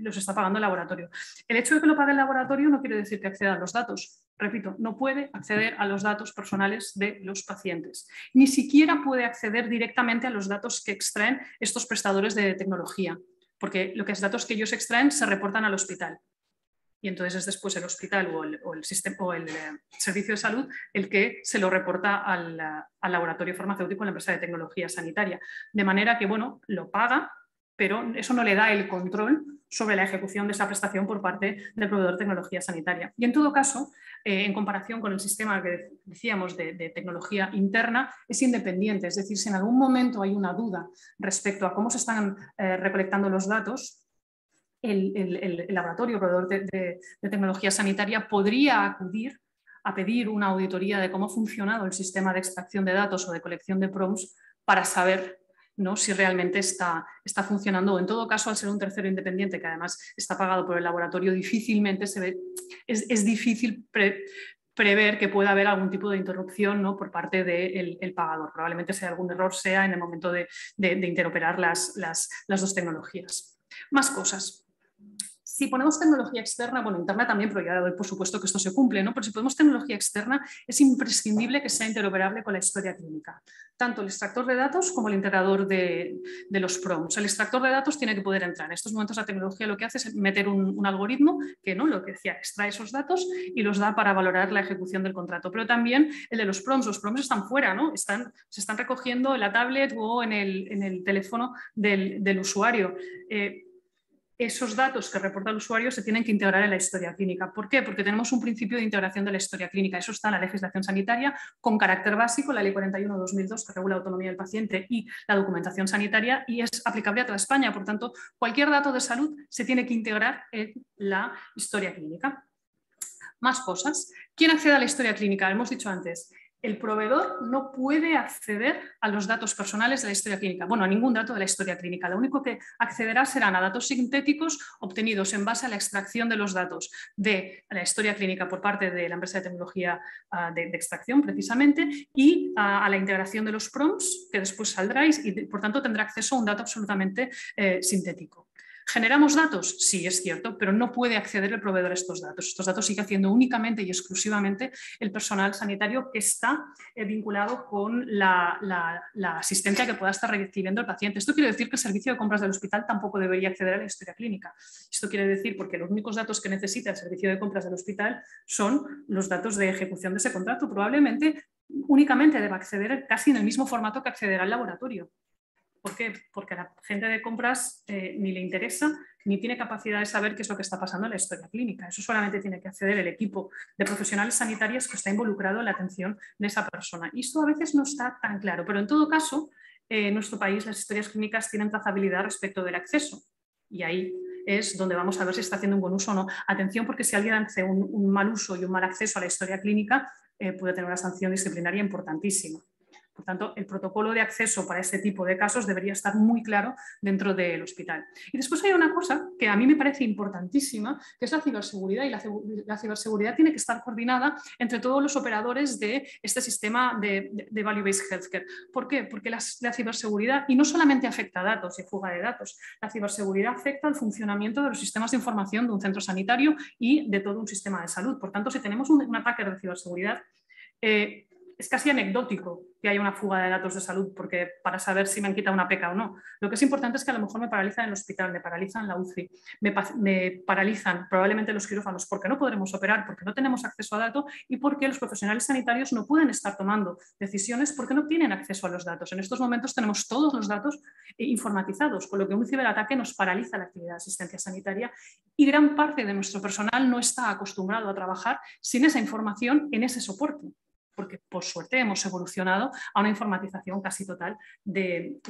los está pagando el laboratorio. El hecho de que lo pague el laboratorio no quiere decir que acceda a los datos. Repito, no puede acceder a los datos personales de los pacientes. Ni siquiera puede acceder directamente a los datos que extraen estos prestadores de tecnología, porque lo que es datos que ellos extraen se reportan al hospital y entonces es después el hospital o el, sistema, o el eh, servicio de salud el que se lo reporta al, al, laboratorio farmacéutico, a la empresa de tecnología sanitaria. De manera que, bueno, lo paga, pero eso no le da el control sobre la ejecución de esa prestación por parte del proveedor de tecnología sanitaria. Y en todo caso, eh, en comparación con el sistema que decíamos de, tecnología interna, es independiente. Es decir, si en algún momento hay una duda respecto a cómo se están eh, recolectando los datos, el, laboratorio proveedor de, tecnología sanitaria podría acudir a pedir una auditoría de cómo ha funcionado el sistema de extracción de datos o de colección de prompts para saber ¿no? si realmente está, está funcionando o en todo caso al ser un tercero independiente que además está pagado por el laboratorio difícilmente se ve, es, difícil prever que pueda haber algún tipo de interrupción ¿no? por parte del pagador. Probablemente sea algún error sea en el momento de, interoperar las, las dos tecnologías. Más cosas si ponemos tecnología externa, bueno, interna también, pero ya doy por supuesto que esto se cumple, ¿no? Pero si ponemos tecnología externa, es imprescindible que sea interoperable con la historia clínica. Tanto el extractor de datos como el integrador de, los prompts. El extractor de datos tiene que poder entrar. En estos momentos la tecnología lo que hace es meter un, algoritmo que, ¿no? Lo que decía, extrae esos datos y los da para valorar la ejecución del contrato. Pero también el de los prompts. Los prompts están fuera, ¿no? Están, se están recogiendo en la tablet o en el, teléfono del, usuario. Eh, esos datos que reporta el usuario se tienen que integrar en la historia clínica. ¿Por qué? Porque tenemos un principio de integración de la historia clínica. Eso está en la legislación sanitaria con carácter básico, la Ley 41-2002, que regula la autonomía del paciente y la documentación sanitaria, y es aplicable a toda España. Por tanto, cualquier dato de salud se tiene que integrar en la historia clínica. Más cosas. ¿Quién accede a la historia clínica? Hemos dicho antes, el proveedor no puede acceder a los datos personales de la historia clínica, bueno, a ningún dato de la historia clínica. Lo único que accederá serán a datos sintéticos obtenidos en base a la extracción de los datos de la historia clínica por parte de la empresa de tecnología ah, de, extracción, precisamente, y a, la integración de los prompts, que después saldráis, y por tanto tendrá acceso a un dato absolutamente eh, sintético. ¿Generamos datos? Sí, es cierto, pero no puede acceder el proveedor a estos datos. Estos datos sigue haciendo únicamente y exclusivamente el personal sanitario que está eh, vinculado con la, asistencia que pueda estar recibiendo el paciente. Esto quiere decir que el servicio de compras del hospital tampoco debería acceder a la historia clínica. Esto quiere decir porque los únicos datos que necesita el servicio de compras del hospital son los datos de ejecución de ese contrato. Probablemente únicamente deba acceder casi en el mismo formato que accederá al laboratorio. ¿Por qué? Porque a la gente de compras eh, ni le interesa ni tiene capacidad de saber qué es lo que está pasando en la historia clínica. Eso solamente tiene que acceder el equipo de profesionales sanitarios que está involucrado en la atención de esa persona. Y esto a veces no está tan claro, pero en todo caso, eh, en nuestro país las historias clínicas tienen trazabilidad respecto del acceso. Y ahí es donde vamos a ver si está haciendo un buen uso o no. Atención, porque si alguien hace un, mal uso y un mal acceso a la historia clínica, eh, puede tener una sanción disciplinaria importantísima Por tanto, el protocolo de acceso para este tipo de casos debería estar muy claro dentro del hospital. Y después hay una cosa que a mí me parece importantísima, que es la ciberseguridad. Y la, ciberseguridad tiene que estar coordinada entre todos los operadores de este sistema de, value-based healthcare. ¿Por qué? Porque la, ciberseguridad, y no solamente afecta a datos y fuga de datos, la ciberseguridad afecta al funcionamiento de los sistemas de información de un centro sanitario y de todo un sistema de salud. Por tanto, si tenemos un, ataque de ciberseguridad, eh, es casi anecdótico que haya una fuga de datos de salud porque para saber si me han quitado una peca o no. Lo que es importante es que a lo mejor me paralizan en el hospital, me paralizan en la UCI, me, paralizan probablemente los quirófanos porque no podremos operar, porque no tenemos acceso a datos y porque los profesionales sanitarios no pueden estar tomando decisiones porque no tienen acceso a los datos. En estos momentos tenemos todos los datos informatizados, con lo que un ciberataque nos paraliza la actividad de asistencia sanitaria y gran parte de nuestro personal no está acostumbrado a trabajar sin esa información en ese soporte porque por suerte hemos evolucionado a una informatización casi total de,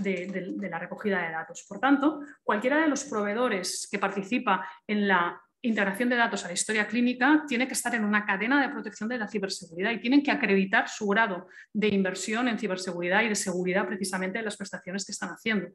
la recogida de datos. Por tanto, cualquiera de los proveedores que participa en la integración de datos a la historia clínica tiene que estar en una cadena de protección de la ciberseguridad y tienen que acreditar su grado de inversión en ciberseguridad y de seguridad precisamente de las prestaciones que están haciendo.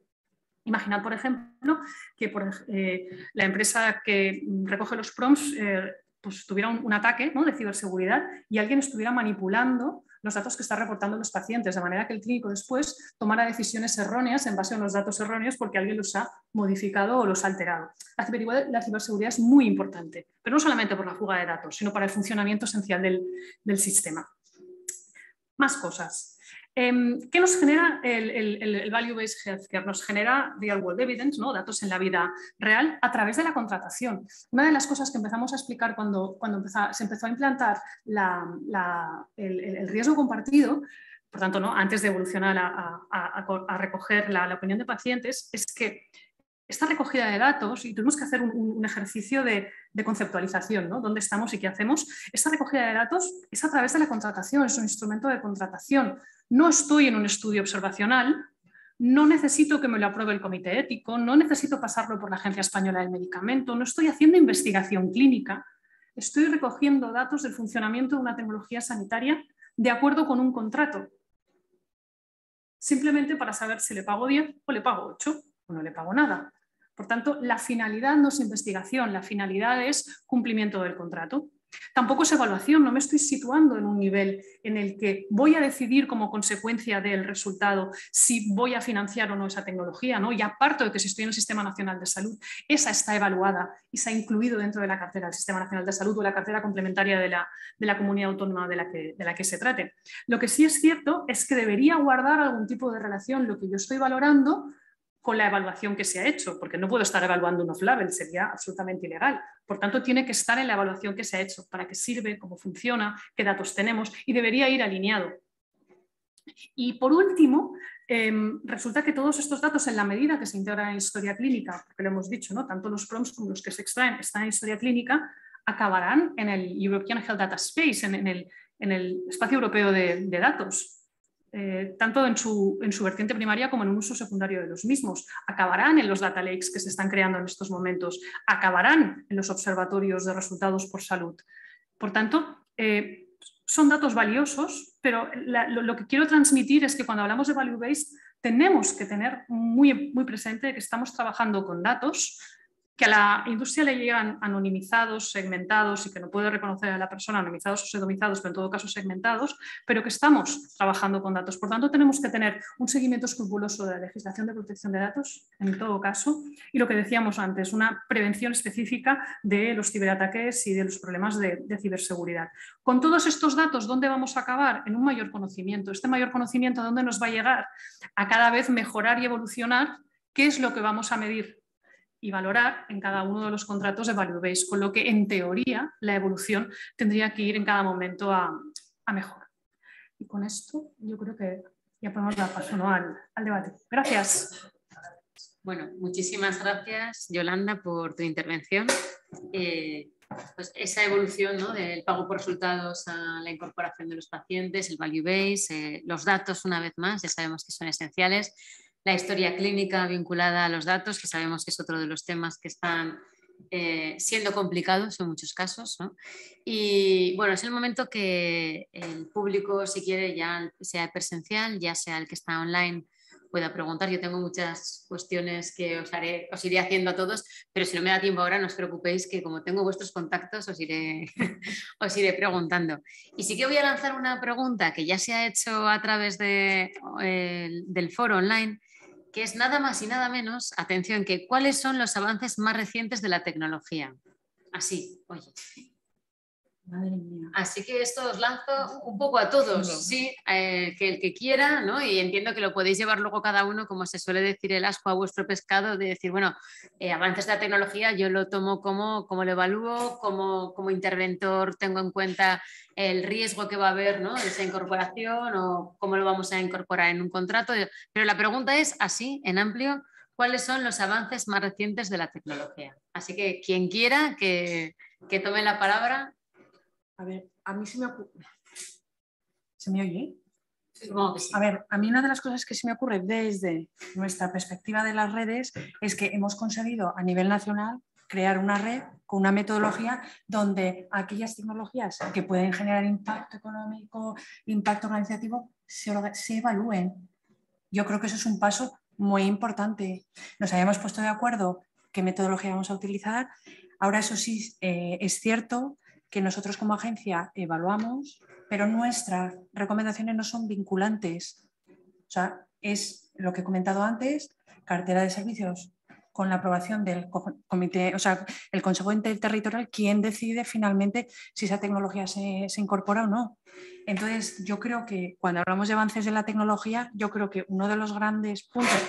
Imaginad, por ejemplo, que por, eh, la empresa que recoge los prompts eh, pues, tuviera un, ataque de ciberseguridad y alguien estuviera manipulando los datos que está reportando los pacientes, de manera que el clínico después tomara decisiones erróneas en base a unos datos erróneos porque alguien los ha modificado o los ha alterado. La, ciberseguridad es muy importante, pero no solamente por la fuga de datos, sino para el funcionamiento esencial del sistema. Más cosas. Em, ¿Qué nos genera el, Value-Based Healthcare? Nos genera Real-World Evidence, ¿no? datos en la vida real, a través de la contratación. Una de las cosas que empezamos a explicar cuando, cuando se empezó a implantar el, riesgo compartido, por tanto, ¿no? antes de evolucionar a, recoger la, opinión de pacientes, es que esta recogida de datos, y tuvimos que hacer un, ejercicio de, conceptualización, ¿no? ¿Dónde estamos y qué hacemos? Esta recogida de datos es a través de la contratación, es un instrumento de contratación. No estoy en un estudio observacional, no necesito que me lo apruebe el comité ético, no necesito pasarlo por la Agencia Española del Medicamento, no estoy haciendo investigación clínica, estoy recogiendo datos del funcionamiento de una tecnología sanitaria de acuerdo con un contrato, simplemente para saber si le pago 10 o le pago 8 o no le pago nada. Por tanto, la finalidad no es investigación, la finalidad es cumplimiento del contrato. Tampoco es evaluación, no me estoy situando en un nivel en el que voy a decidir como consecuencia del resultado si voy a financiar o no esa tecnología, ¿no? Y aparte de que si estoy en el Sistema Nacional de Salud, esa está evaluada y se ha incluido dentro de la cartera del Sistema Nacional de Salud o la cartera complementaria de la, de la comunidad autónoma de la, que, de la que se trate. Lo que sí es cierto es que debería guardar algún tipo de relación lo que yo estoy valorando con la evaluación que se ha hecho, porque no puedo estar evaluando un off-label, sería absolutamente ilegal. Por tanto, tiene que estar en la evaluación que se ha hecho, para qué sirve, cómo funciona, qué datos tenemos y debería ir alineado. Y por último, em, resulta que todos estos datos, en la medida que se integran en historia clínica, porque lo hemos dicho, ¿no? tanto los prompts como los que se extraen están en historia clínica, acabarán en el European Health Data Space, en el, espacio europeo de datos. Eh, tanto en su, vertiente primaria como en un uso secundario de los mismos. Acabarán en los data lakes que se están creando en estos momentos, acabarán en los observatorios de resultados por salud. Por tanto, eh, son datos valiosos, pero lo, que quiero transmitir es que cuando hablamos de value-based tenemos que tener muy, muy presente que estamos trabajando con datos que a la industria le llegan anonimizados, segmentados y que no puede reconocer a la persona anonimizados o pseudomizados, pero en todo caso segmentados, pero que estamos trabajando con datos. Por tanto, tenemos que tener un seguimiento escrupuloso de la legislación de protección de datos, en todo caso, y lo que decíamos antes, una prevención específica de los ciberataques y de los problemas de, de ciberseguridad. Con todos estos datos, ¿dónde vamos a acabar? En un mayor conocimiento. Este mayor conocimiento, ¿a dónde nos va a llegar? A cada vez mejorar y evolucionar qué es lo que vamos a medir y valorar en cada uno de los contratos de value base, con lo que en teoría la evolución tendría que ir en cada momento a, mejor. Y con esto yo creo que ya podemos dar paso al, debate. Gracias. Bueno, muchísimas gracias Yolanda por tu intervención. Eh, pues esa evolución del pago por resultados a la incorporación de los pacientes, el value base, eh, los datos una vez más, ya sabemos que son esenciales la historia clínica vinculada a los datos, que sabemos que es otro de los temas que están eh, siendo complicados en muchos casos. Y bueno, es el momento que el público, si quiere, ya sea presencial, ya sea el que está online, pueda preguntar. Yo tengo muchas cuestiones que os, haré, os iré haciendo a todos, pero si no me da tiempo ahora, no os preocupéis que como tengo vuestros contactos, os iré, os iré preguntando. Y sí que voy a lanzar una pregunta que ya se ha hecho a través de, del foro online, que es nada más y nada menos, atención, que cuáles son los avances más recientes de la tecnología. Así, oye. Así que esto os lanzo un poco a todos, sí, eh, que el que quiera, ¿no? Y entiendo que lo podéis llevar luego cada uno, como se suele decir, el asco a vuestro pescado, de decir, bueno, eh, avances de la tecnología, yo lo tomo como, como lo evalúo, como, como interventor tengo en cuenta el riesgo que va a haber, ¿no? De esa incorporación o cómo lo vamos a incorporar en un contrato. Pero la pregunta es, así, en amplio, ¿cuáles son los avances más recientes de la tecnología? Así que quien quiera que, que tome la palabra a ver, a mí se me ocurre. ¿Se me oye? A ver, a mí una de las cosas que se me ocurre desde nuestra perspectiva de las redes es que hemos conseguido a nivel nacional crear una red con una metodología donde aquellas tecnologías que pueden generar impacto económico, impacto organizativo, se, evalúen. Yo creo que eso es un paso muy importante. Nos habíamos puesto de acuerdo qué metodología vamos a utilizar. Ahora eso sí eh, es cierto que nosotros como agencia evaluamos, pero nuestras recomendaciones no son vinculantes. O sea, es lo que he comentado antes, cartera de servicios con la aprobación del comité, o sea, el Consejo Interterritorial, quien decide finalmente si esa tecnología se, se, incorpora o no. Entonces, yo creo que cuando hablamos de avances de la tecnología, yo creo que uno de los grandes puntos,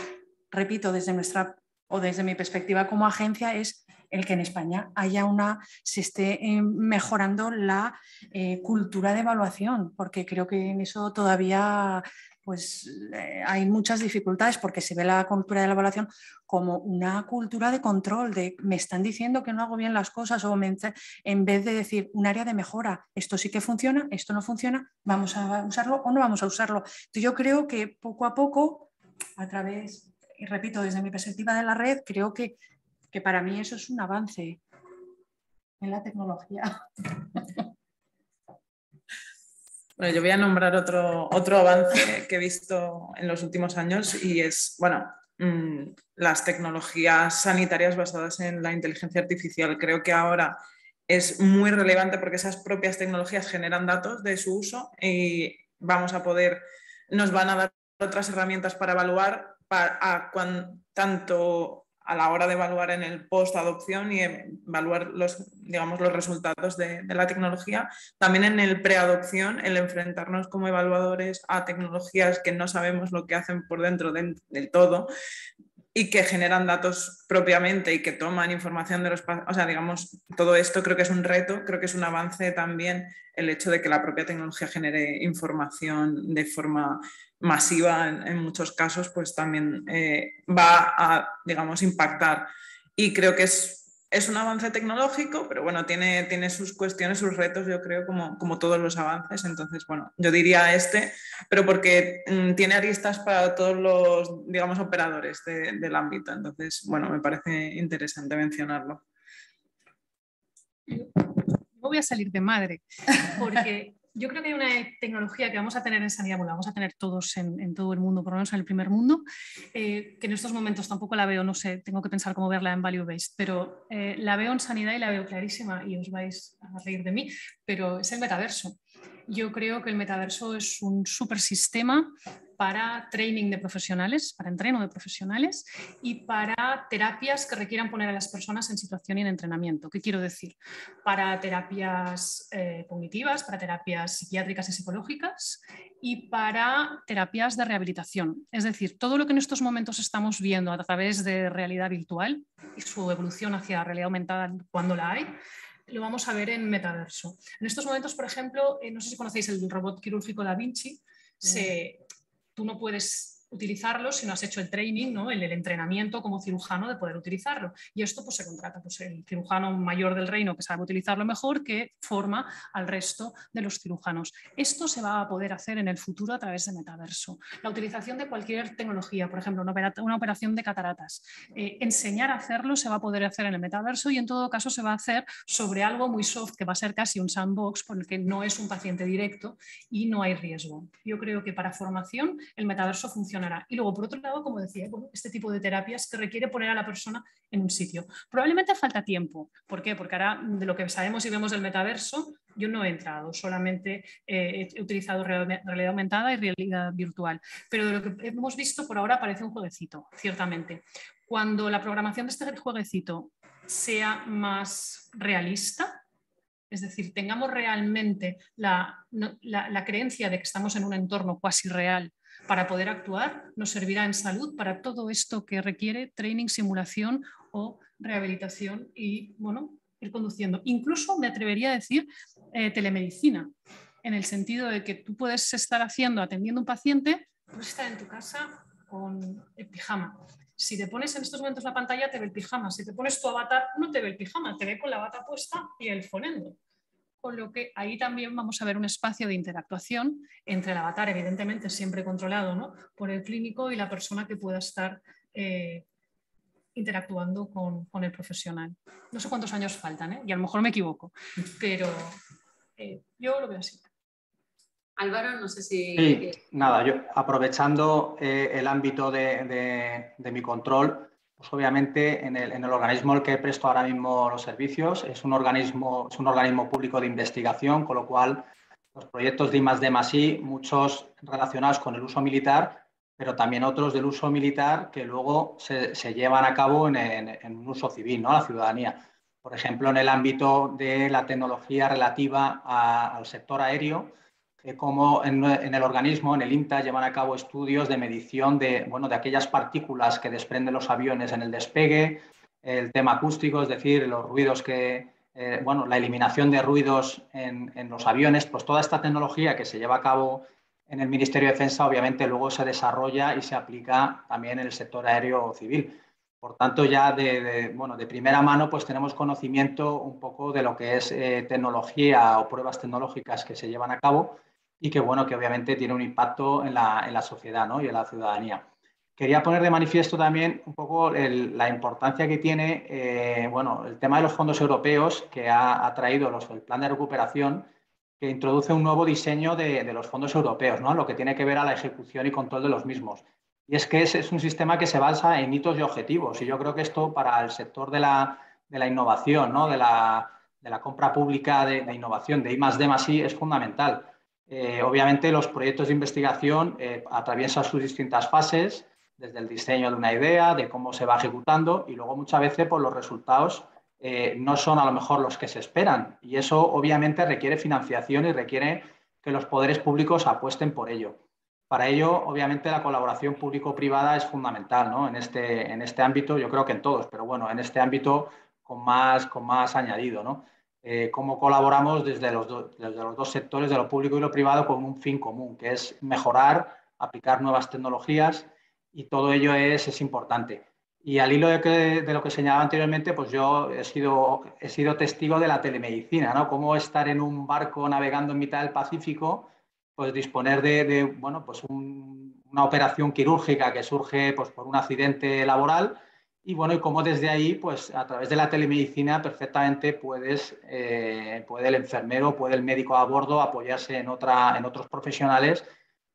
repito, desde nuestra o desde mi perspectiva como agencia, es el que en España haya una, se esté eh, mejorando la eh, cultura de evaluación, porque creo que en eso todavía pues eh, hay muchas dificultades porque se ve la cultura de la evaluación como una cultura de control, de me están diciendo que no hago bien las cosas o en vez de decir un área de mejora, esto sí que funciona, esto no funciona, vamos a usarlo o no vamos a usarlo. Entonces yo creo que poco a poco, a través, y repito, desde mi perspectiva de la red, creo que que para mí eso es un avance en la tecnología. Bueno, yo voy a nombrar otro, otro avance que he visto en los últimos años y es, bueno, mm, las tecnologías sanitarias basadas en la inteligencia artificial. Creo que ahora es muy relevante porque esas propias tecnologías generan datos de su uso y vamos a poder, nos van a dar otras herramientas para evaluar para, tanto a la hora de evaluar en el post-adopción y evaluar los, digamos, los resultados de, la tecnología. También en el pre-adopción, el enfrentarnos como evaluadores a tecnologías que no sabemos lo que hacen por dentro del, todo y que generan datos propiamente y que toman información de los... O sea, digamos, todo esto creo que es un reto, creo que es un avance también el hecho de que la propia tecnología genere información de forma masiva en, muchos casos, pues también eh, va a, digamos, impactar. Y creo que es, es, un avance tecnológico, pero bueno, tiene, tiene sus cuestiones, sus retos, yo creo, como, como todos los avances. Entonces, bueno, yo diría este, pero porque mm, tiene aristas para todos los, digamos, operadores del ámbito. Entonces, bueno, me parece interesante mencionarlo. voy a salir de madre, porque yo creo que hay una tecnología que vamos a tener en sanidad, bueno, vamos a tener todos en, todo el mundo, por lo menos en el primer mundo, eh, que en estos momentos tampoco la veo, no sé, tengo que pensar cómo verla en Value Based, pero eh, la veo en sanidad y la veo clarísima y os vais a reír de mí, pero es el metaverso. Yo creo que el metaverso es un super sistema para training de profesionales, para entreno de profesionales y para terapias que requieran poner a las personas en situación y en entrenamiento. ¿Qué quiero decir? Para terapias eh, cognitivas, para terapias psiquiátricas y psicológicas y para terapias de rehabilitación. Es decir, todo lo que en estos momentos estamos viendo a través de realidad virtual y su evolución hacia realidad aumentada cuando la hay, lo vamos a ver en metaverso. En estos momentos, por ejemplo, eh, no sé si conocéis el robot quirúrgico Da Vinci, se, tú no puedes utilizarlo si no has hecho el training, ¿no? el, entrenamiento como cirujano de poder utilizarlo. Y esto pues, se contrata pues, el cirujano mayor del reino que sabe utilizarlo mejor, que forma al resto de los cirujanos. Esto se va a poder hacer en el futuro a través de metaverso. La utilización de cualquier tecnología, por ejemplo, una, operación de cataratas, eh, enseñar a hacerlo se va a poder hacer en el metaverso y en todo caso se va a hacer sobre algo muy soft que va a ser casi un sandbox por el que no es un paciente directo y no hay riesgo. Yo creo que para formación el metaverso funciona y luego, por otro lado, como decía, este tipo de terapias que requiere poner a la persona en un sitio. Probablemente falta tiempo. ¿Por qué? Porque ahora, de lo que sabemos y vemos del metaverso, yo no he entrado, solamente eh, he utilizado realidad aumentada y realidad virtual. Pero de lo que hemos visto por ahora parece un jueguecito, ciertamente. Cuando la programación de este jueguecito sea más realista, es decir, tengamos realmente la, la, creencia de que estamos en un entorno cuasi real para poder actuar, nos servirá en salud para todo esto que requiere training, simulación o rehabilitación y, bueno, ir conduciendo. Incluso me atrevería a decir eh, telemedicina, en el sentido de que tú puedes estar haciendo, atendiendo a un paciente, puedes estar en tu casa con el pijama. Si te pones en estos momentos la pantalla, te ve el pijama. Si te pones tu avatar, no te ve el pijama, te ve con la bata puesta y el fonendo con lo que ahí también vamos a ver un espacio de interactuación entre el avatar, evidentemente siempre controlado por el clínico y la persona que pueda estar eh, interactuando con, el profesional. No sé cuántos años faltan, ¿eh? y a lo mejor me equivoco, pero eh, yo lo veo así. Álvaro, no sé si... Sí, nada, yo aprovechando el ámbito de, de mi control, pues obviamente en el, organismo al que presto ahora mismo los servicios es un organismo, es un organismo público de investigación, con lo cual los proyectos de I+D+I, muchos relacionados con el uso militar, pero también otros del uso militar que luego se, llevan a cabo en, un uso civil, ¿no? la ciudadanía. Por ejemplo, en el ámbito de la tecnología relativa al sector aéreo, cómo en, el organismo, en el INTA, llevan a cabo estudios de medición de, bueno, de aquellas partículas que desprenden los aviones en el despegue, el tema acústico, es decir, los ruidos que, eh, bueno, la eliminación de ruidos en, en, los aviones, pues toda esta tecnología que se lleva a cabo en el Ministerio de Defensa, obviamente luego se desarrolla y se aplica también en el sector aéreo civil. Por tanto, ya de, bueno, de primera mano, pues tenemos conocimiento un poco de lo que es eh, tecnología o pruebas tecnológicas que se llevan a cabo y que, bueno, que obviamente tiene un impacto en la, en la sociedad ¿no? y en la ciudadanía. Quería poner de manifiesto también un poco la importancia que tiene eh, bueno, el tema de los fondos europeos que ha, traído los, el plan de recuperación que introduce un nuevo diseño de, de, los fondos europeos, ¿no? lo que tiene que ver a la ejecución y control de los mismos. Y es que es, es, un sistema que se basa en hitos y objetivos. Y yo creo que esto para el sector de la, de la innovación, ¿no? de, la, de, la, compra pública de, innovación, de I D I, es fundamental eh, obviamente los proyectos de investigación eh, atraviesan sus distintas fases, desde el diseño de una idea, de cómo se va ejecutando y luego muchas veces pues, los resultados eh, no son a lo mejor los que se esperan y eso obviamente requiere financiación y requiere que los poderes públicos apuesten por ello. Para ello, obviamente, la colaboración público-privada es fundamental ¿no? en, este, en este ámbito, yo creo que en todos, pero bueno, en este ámbito con más, con más añadido. ¿no? Eh, cómo colaboramos desde los, los, dos sectores, de lo público y lo privado, con un fin común, que es mejorar, aplicar nuevas tecnologías y todo ello es, es importante. Y al hilo de, lo que señalaba anteriormente, pues yo he sido, he sido testigo de la telemedicina, ¿no? Cómo estar en un barco navegando en mitad del Pacífico, pues disponer de, bueno, pues una operación quirúrgica que surge pues, por un accidente laboral y bueno, y como desde ahí, pues a través de la telemedicina perfectamente puedes, eh, puede el enfermero, puede el médico a bordo apoyarse en, otra, en otros profesionales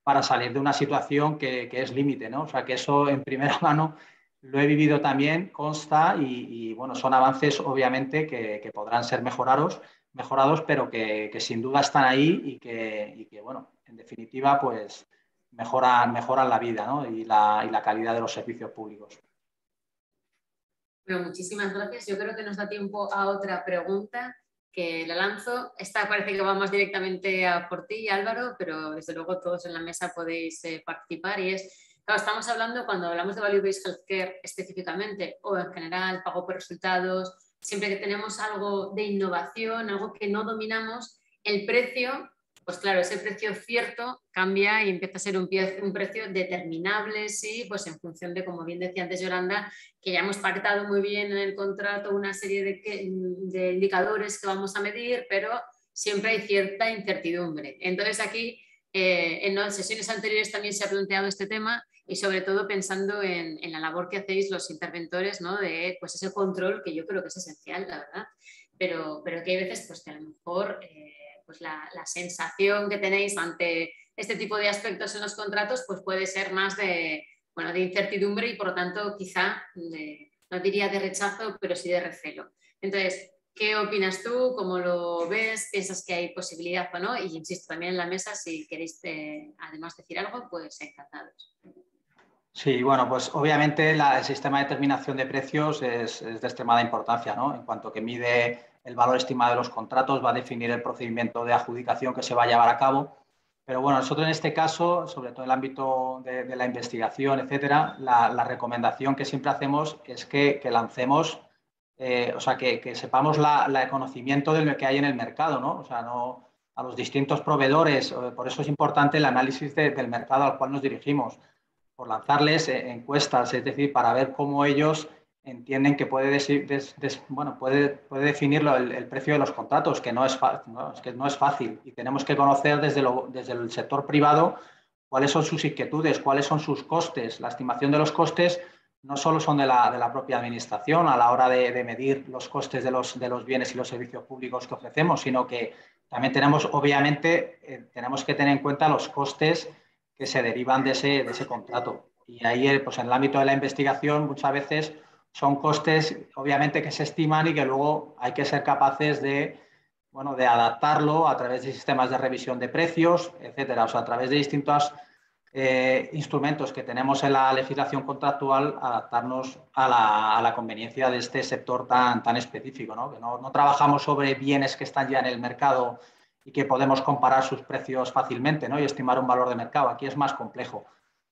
para salir de una situación que, que es límite, ¿no? O sea, que eso en primera mano lo he vivido también, consta y, bueno, son avances obviamente que, que, podrán ser mejorados, mejorados pero que, que, sin duda están ahí y que, y que, bueno, en definitiva, pues mejoran, mejoran la vida ¿no? y, la, y la calidad de los servicios públicos muchísimas gracias. Yo creo que nos da tiempo a otra pregunta que la lanzo. Esta parece que va más directamente a por ti, Álvaro, pero desde luego todos en la mesa podéis eh, participar y es, claro, estamos hablando cuando hablamos de Value Based Healthcare específicamente o en general, pago por resultados, siempre que tenemos algo de innovación, algo que no dominamos, el precio pues claro, ese precio cierto cambia y empieza a ser un, precio determinable, sí, pues en función de, como bien decía antes Yolanda, que ya hemos pactado muy bien en el contrato una serie de, indicadores que vamos a medir, pero siempre hay cierta incertidumbre. Entonces aquí, eh, en las sesiones anteriores también se ha planteado este tema y sobre todo pensando en, en, la labor que hacéis los interventores, ¿no? de pues ese control que yo creo que es esencial, la verdad, pero, pero que hay veces pues, que a lo mejor... Eh, pues la, sensación que tenéis ante este tipo de aspectos en los contratos pues puede ser más de, bueno, de incertidumbre y por lo tanto quizá, no diría de rechazo, pero sí de recelo. Entonces, ¿qué opinas tú? ¿Cómo lo ves? ¿Piensas que hay posibilidad o no? Y insisto, también en la mesa, si queréis eh, además decir algo, pues encantados. Sí, bueno, pues obviamente el sistema de determinación de precios es, es, de extremada importancia, ¿no? En cuanto que mide el valor estimado de los contratos, va a definir el procedimiento de adjudicación que se va a llevar a cabo. Pero bueno, nosotros en este caso, sobre todo en el ámbito de, la investigación, etcétera, la, recomendación que siempre hacemos es que, lancemos, eh, o sea, que, sepamos el conocimiento del que hay en el mercado, ¿no? O sea, no a los distintos proveedores. Por eso es importante el análisis del mercado al cual nos dirigimos, por lanzarles eh, encuestas, es decir, para ver cómo ellos entienden que puede, bueno, puede, puede definirlo el, precio de los contratos, que no, es que no es fácil. Y tenemos que conocer desde, desde el sector privado cuáles son sus inquietudes, cuáles son sus costes. La estimación de los costes no solo son de la, de la propia administración a la hora de, medir los costes de los, de los, bienes y los servicios públicos que ofrecemos, sino que también tenemos, obviamente, eh, tenemos que tener en cuenta los costes que se derivan de ese, de ese contrato. Y ahí, eh, pues en el ámbito de la investigación, muchas veces son costes, obviamente, que se estiman y que luego hay que ser capaces de, bueno, de adaptarlo a través de sistemas de revisión de precios, etcétera. O sea, a través de distintos eh, instrumentos que tenemos en la legislación contractual, adaptarnos a la, conveniencia de este sector tan, tan específico. ¿no? Que no, no trabajamos sobre bienes que están ya en el mercado y que podemos comparar sus precios fácilmente ¿no? y estimar un valor de mercado. Aquí es más complejo.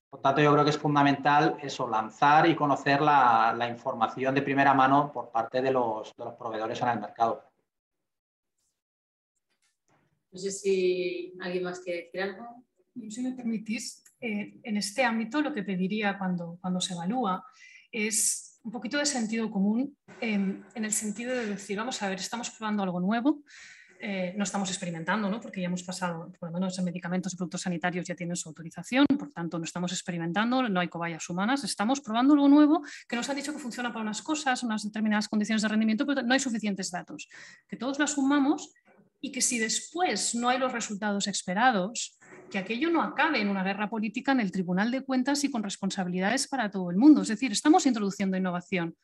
Por tanto, yo creo que es fundamental eso, lanzar y conocer la, información de primera mano por parte de los, proveedores en el mercado. No sé si alguien más quiere decir algo. Si me permitís, eh, en este ámbito lo que pediría cuando, cuando se evalúa es un poquito de sentido común en el sentido de decir, vamos a ver, estamos probando algo nuevo, eh, no estamos experimentando, ¿no? porque ya hemos pasado, por lo menos en medicamentos y productos sanitarios ya tienen su autorización, por tanto no estamos experimentando, no hay cobayas humanas, estamos probando algo nuevo que nos han dicho que funciona para unas cosas, unas determinadas condiciones de rendimiento, pero no hay suficientes datos. Que todos las sumamos y que si después no hay los resultados esperados, que aquello no acabe en una guerra política en el Tribunal de Cuentas y con responsabilidades para todo el mundo. Es decir, estamos introduciendo innovación,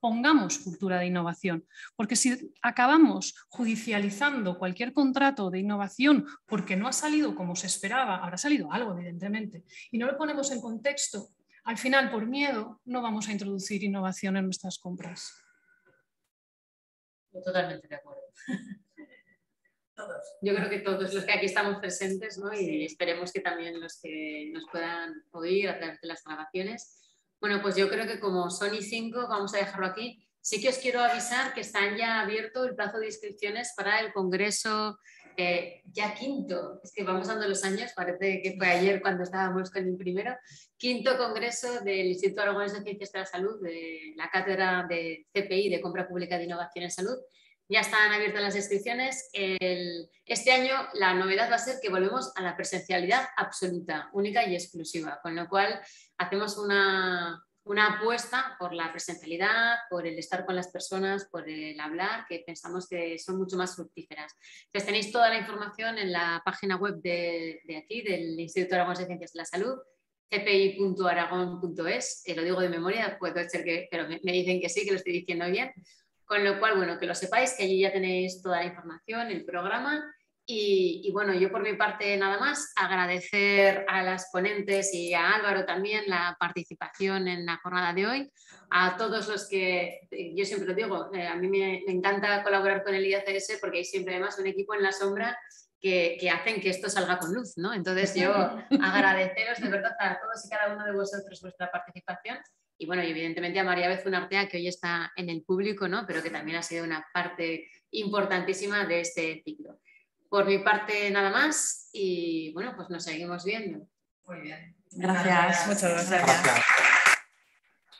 pongamos cultura de innovación, porque si acabamos judicializando cualquier contrato de innovación porque no ha salido como se esperaba, habrá salido algo evidentemente, y no lo ponemos en contexto, al final por miedo no vamos a introducir innovación en nuestras compras. Totalmente de acuerdo. Todos. Yo creo que todos los que aquí estamos presentes, ¿no? y esperemos que también los que nos puedan oír a través de las grabaciones, bueno, pues yo creo que como Sony 5, vamos a dejarlo aquí. Sí que os quiero avisar que están ya abierto el plazo de inscripciones para el Congreso eh, ya quinto, es que vamos dando los años, parece que fue ayer cuando estábamos con el primero, quinto Congreso del Instituto Aragonés de Ciencias de la Salud, de la Cátedra de CPI, de Compra Pública de Innovación en Salud. Ya están abiertas las inscripciones. este año la novedad va a ser que volvemos a la presencialidad absoluta, única y exclusiva, con lo cual hacemos una, apuesta por la presencialidad, por el estar con las personas, por el hablar, que pensamos que son mucho más fructíferas. Entonces tenéis toda la información en la página web de, aquí, del Instituto Aragón de Ciencias de la Salud, cpi.aragón.es, lo digo de memoria, puede ser que, pero me, dicen que sí, que lo estoy diciendo bien. Con lo cual, bueno, que lo sepáis, que allí ya tenéis toda la información, el programa. Y, bueno, yo por mi parte nada más, agradecer a las ponentes y a Álvaro también la participación en la jornada de hoy, a todos los que, yo siempre lo digo, eh, a mí me, encanta colaborar con el IACS porque hay siempre además un equipo en la sombra que, que, hacen que esto salga con luz, ¿no? Entonces yo agradeceros de verdad a todos y cada uno de vosotros vuestra participación y bueno, evidentemente a María Bezunartea que hoy está en el público, ¿no? Pero que también ha sido una parte importantísima de este ciclo. Por mi parte, nada más y bueno, pues nos seguimos viendo. Muy bien. Gracias. Muchas gracias. Gracias.